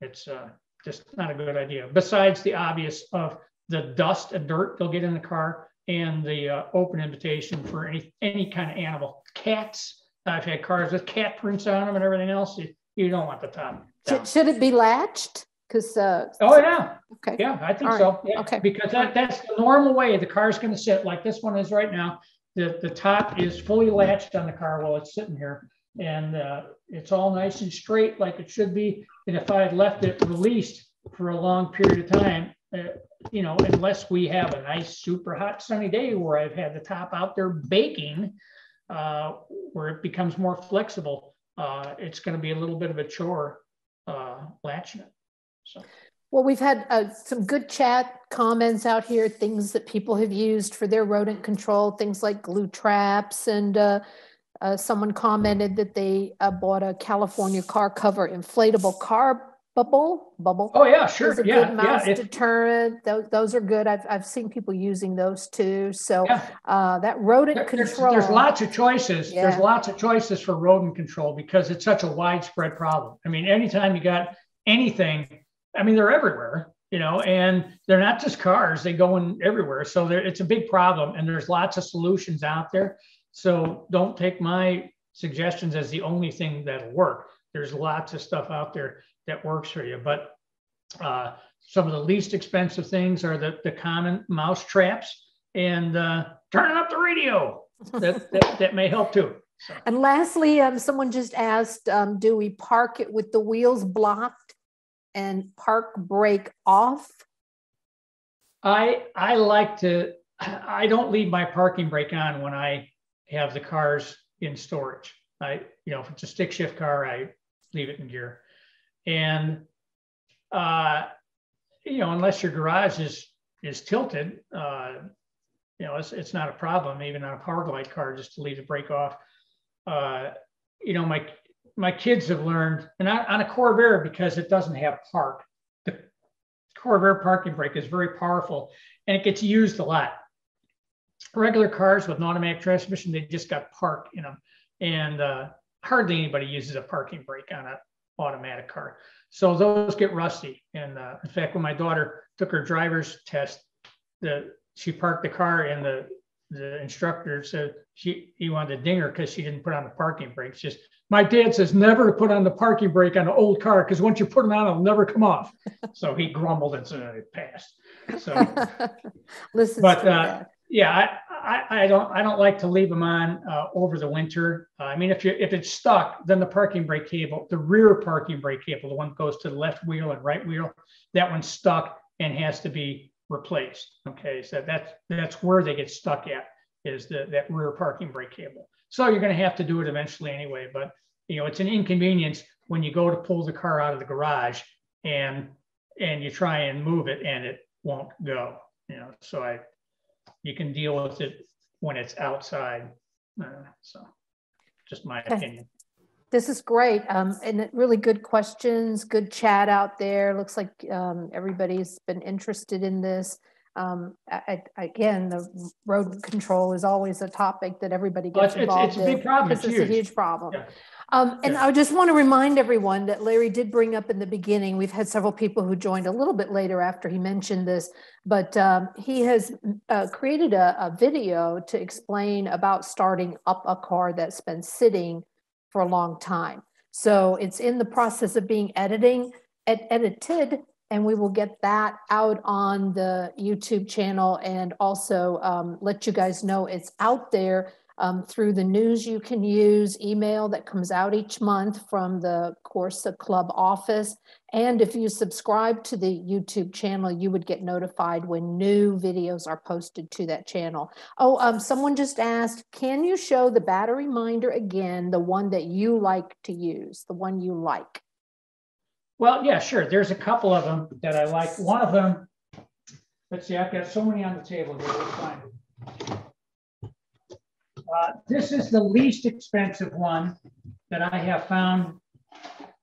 Speaker 1: it's uh, just not a good idea. Besides the obvious of the dust and dirt they'll get in the car and the uh, open invitation for any any kind of animal. Cats. I've had cars with cat prints on them and everything else. You, you don't want the top.
Speaker 2: Should, should it be latched? Because uh,
Speaker 1: oh yeah,
Speaker 2: okay,
Speaker 1: yeah, I think so. Yeah.
Speaker 2: Okay,
Speaker 1: because that, that's the normal way the car's going to sit, like this one is right now. The the top is fully latched on the car while it's sitting here, and uh, it's all nice and straight like it should be. And if I had left it released for a long period of time, uh, you know, unless we have a nice super hot sunny day where I've had the top out there baking, uh, where it becomes more flexible, uh, it's going to be a little bit of a chore uh, latching it. So.
Speaker 2: Well, we've had uh, some good chat comments out here, things that people have used for their rodent control, things like glue traps and uh, uh, someone commented that they uh, bought a California car cover inflatable car bubble bubble.
Speaker 1: Oh yeah, sure.
Speaker 2: a
Speaker 1: yeah,
Speaker 2: good mouse
Speaker 1: yeah.
Speaker 2: deterrent. Those, those are good. I've, I've seen people using those too. So yeah. uh, that rodent there, control.
Speaker 1: There's, there's, lots of choices. There's lots of choices for rodent control because it's such a widespread problem. I mean, anytime you got anything, I mean, they're everywhere. You know, and they're not just cars; they go in everywhere. So it's a big problem, and there's lots of solutions out there. So don't take my suggestions as the only thing that'll work. There's lots of stuff out there that works for you, but uh, some of the least expensive things are the, the common mouse traps and uh, turning up the radio. That, that, that may help too.
Speaker 2: So. And lastly, um, someone just asked, um, do we park it with the wheels blocked and park brake off?
Speaker 1: I I like to I don't leave my parking brake on when I have the cars in storage. I, you know, if it's a stick shift car, I leave it in gear. And, uh, you know, unless your garage is is tilted, uh, you know, it's, it's not a problem, even on a power glide car, just to leave the brake off. Uh, you know, my my kids have learned, and on, on a Corvair because it doesn't have park. The Corvair parking brake is very powerful, and it gets used a lot regular cars with an automatic transmission, they just got park in them. And uh, hardly anybody uses a parking brake on an automatic car. So those get rusty. And uh, in fact, when my daughter took her driver's test, the she parked the car and the the instructor said she he wanted to ding her because she didn't put on the parking brakes. Just my dad says never to put on the parking brake on an old car because once you put it on, it'll never come off. so he grumbled and said it passed. So, listen, but uh, yeah, I, I, I, don't I don't like to leave them on uh, over the winter. Uh, I mean, if you if it's stuck, then the parking brake cable, the rear parking brake cable, the one goes to the left wheel and right wheel, that one's stuck and has to be replaced. Okay, so that's that's where they get stuck at is the, that rear parking brake cable. So you're going to have to do it eventually anyway. But you know, it's an inconvenience when you go to pull the car out of the garage and and you try and move it and it won't go. You know, so I you can deal with it when it's outside. Uh, so just my opinion.
Speaker 2: This is great. Um, and really good questions, good chat out there. Looks like um, everybody's been interested in this. Um, I, I, again, the road control is always a topic that everybody gets well, it's, involved
Speaker 1: it's, it's in. a big problem.
Speaker 2: It's,
Speaker 1: it's
Speaker 2: a huge problem. Yeah. Um, and yeah. I just want to remind everyone that Larry did bring up in the beginning. We've had several people who joined a little bit later after he mentioned this, but um, he has uh, created a, a, video to explain about starting up a car that's been sitting for a long time. So it's in the process of being editing, ed- edited, and we will get that out on the YouTube channel and also um, let you guys know it's out there um, through the news you can use, email that comes out each month from the Corsa Club office. And if you subscribe to the YouTube channel, you would get notified when new videos are posted to that channel. Oh, um, someone just asked, can you show the battery minder again, the one that you like to use, the one you like?
Speaker 1: Well, yeah, sure. There's a couple of them that I like. One of them, let's see, I've got so many on the table here. Let's find it. Uh, this is the least expensive one that I have found.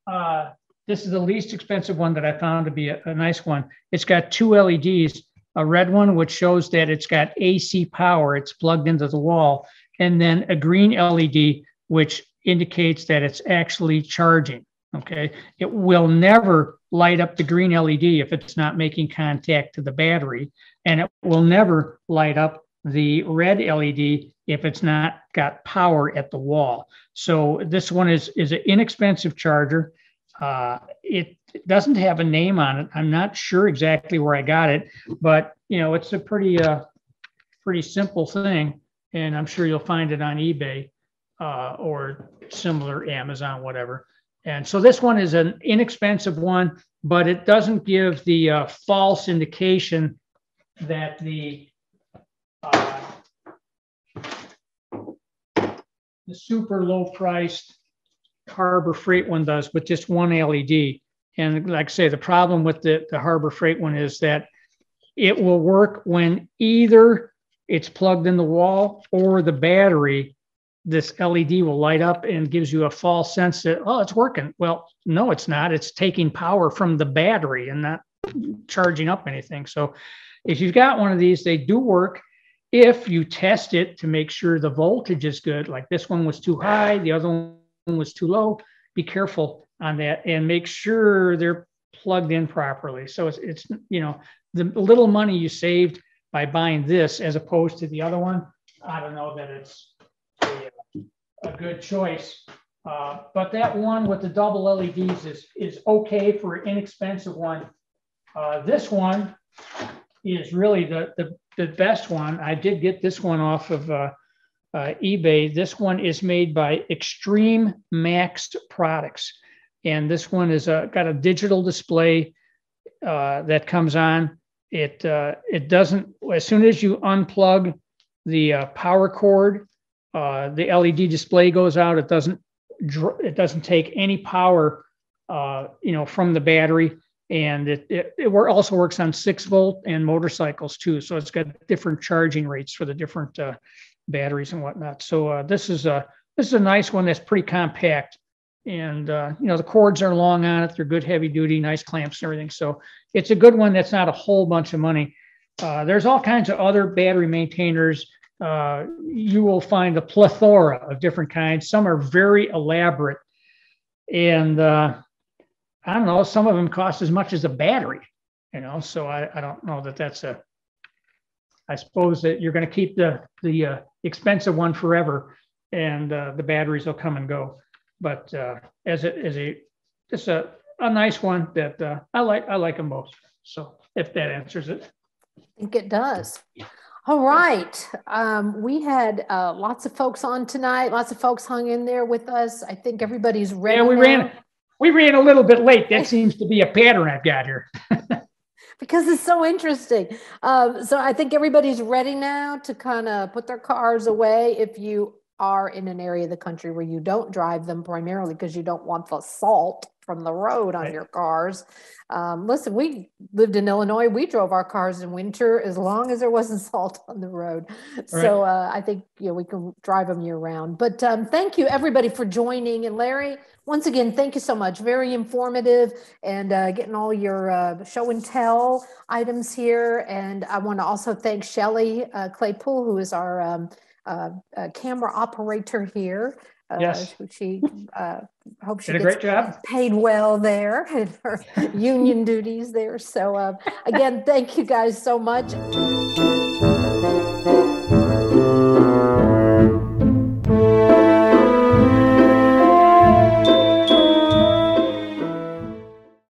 Speaker 1: Uh, this is the least expensive one that I found to be a, a, nice one. It's got two LEDs, a red one, which shows that it's got AC power, it's plugged into the wall, and then a green LED, which indicates that it's actually charging. Okay. It will never light up the green LED if it's not making contact to the battery, and it will never light up the red LED if it's not got power at the wall. So this one is, is an inexpensive charger. Uh, it, doesn't have a name on it. I'm not sure exactly where I got it, but you know, it's a pretty, uh, pretty simple thing. And I'm sure you'll find it on eBay uh, or similar Amazon, whatever. And so this one is an inexpensive one, but it doesn't give the uh, false indication that the the super low priced Harbor Freight one does with just one LED. And like I say, the problem with the, the Harbor Freight one is that it will work when either it's plugged in the wall or the battery, this LED will light up and gives you a false sense that, oh, it's working. Well, no, it's not. It's taking power from the battery and not charging up anything. So if you've got one of these, they do work if you test it to make sure the voltage is good, like this one was too high, the other one was too low, be careful on that and make sure they're plugged in properly. So it's, it's you know, the little money you saved by buying this as opposed to the other one, I don't know that it's a, a good choice. Uh, but that one with the double LEDs is, is okay for an inexpensive one. Uh, this one is really the, the the best one. I did get this one off of uh, uh, eBay. This one is made by Extreme Max Products, and this one is uh, got a digital display uh, that comes on. It uh, it doesn't as soon as you unplug the uh, power cord, the LED display goes out. It doesn't it doesn't take any power, you know, from the battery and it, it, it also works on six volt and motorcycles too. So it's got different charging rates for the different uh, batteries and whatnot. So uh, this is a this is a nice one that's pretty compact, and uh, you know the cords are long on it. They're good heavy duty, nice clamps and everything. So it's a good one that's not a whole bunch of money. Uh, there's all kinds of other battery maintainers uh, you will find a plethora of different kinds. Some are very elaborate, and uh, I don't know. Some of them cost as much as a battery, you know. So I, I don't know that that's a. I suppose that you're going to keep the the uh, expensive one forever, and uh, the batteries will come and go. But uh, as a as a just a a nice one that uh, I like. I like them both. So if that answers it,
Speaker 2: I think it does. All right. Um, we had uh, lots of folks on tonight. Lots of folks hung in there with us. I think everybody's ready.
Speaker 1: Yeah, we
Speaker 2: now.
Speaker 1: ran. We ran a little bit late. That seems to be a pattern I've got here.
Speaker 2: because it's so interesting. Um, so I think everybody's ready now to kind of put their cars away. If you are in an area of the country where you don't drive them primarily because you don't want the salt from the road on
Speaker 1: Right.
Speaker 2: your cars. Um, listen, we lived in Illinois. We drove our cars in winter as long as there wasn't salt on the road. So uh, I think you know we can drive them year round. But um, thank you everybody for joining. And Larry, once again, thank you so much. Very informative and uh, getting all your uh, show and tell items here. And I want to also thank Shelly uh, Claypool, who is our um, uh, uh, camera operator here. Uh,
Speaker 1: Yes.
Speaker 2: who She uh, hope she
Speaker 1: Did a
Speaker 2: gets
Speaker 1: great job.
Speaker 2: paid well there in her union duties there. So uh, again, thank you guys so much.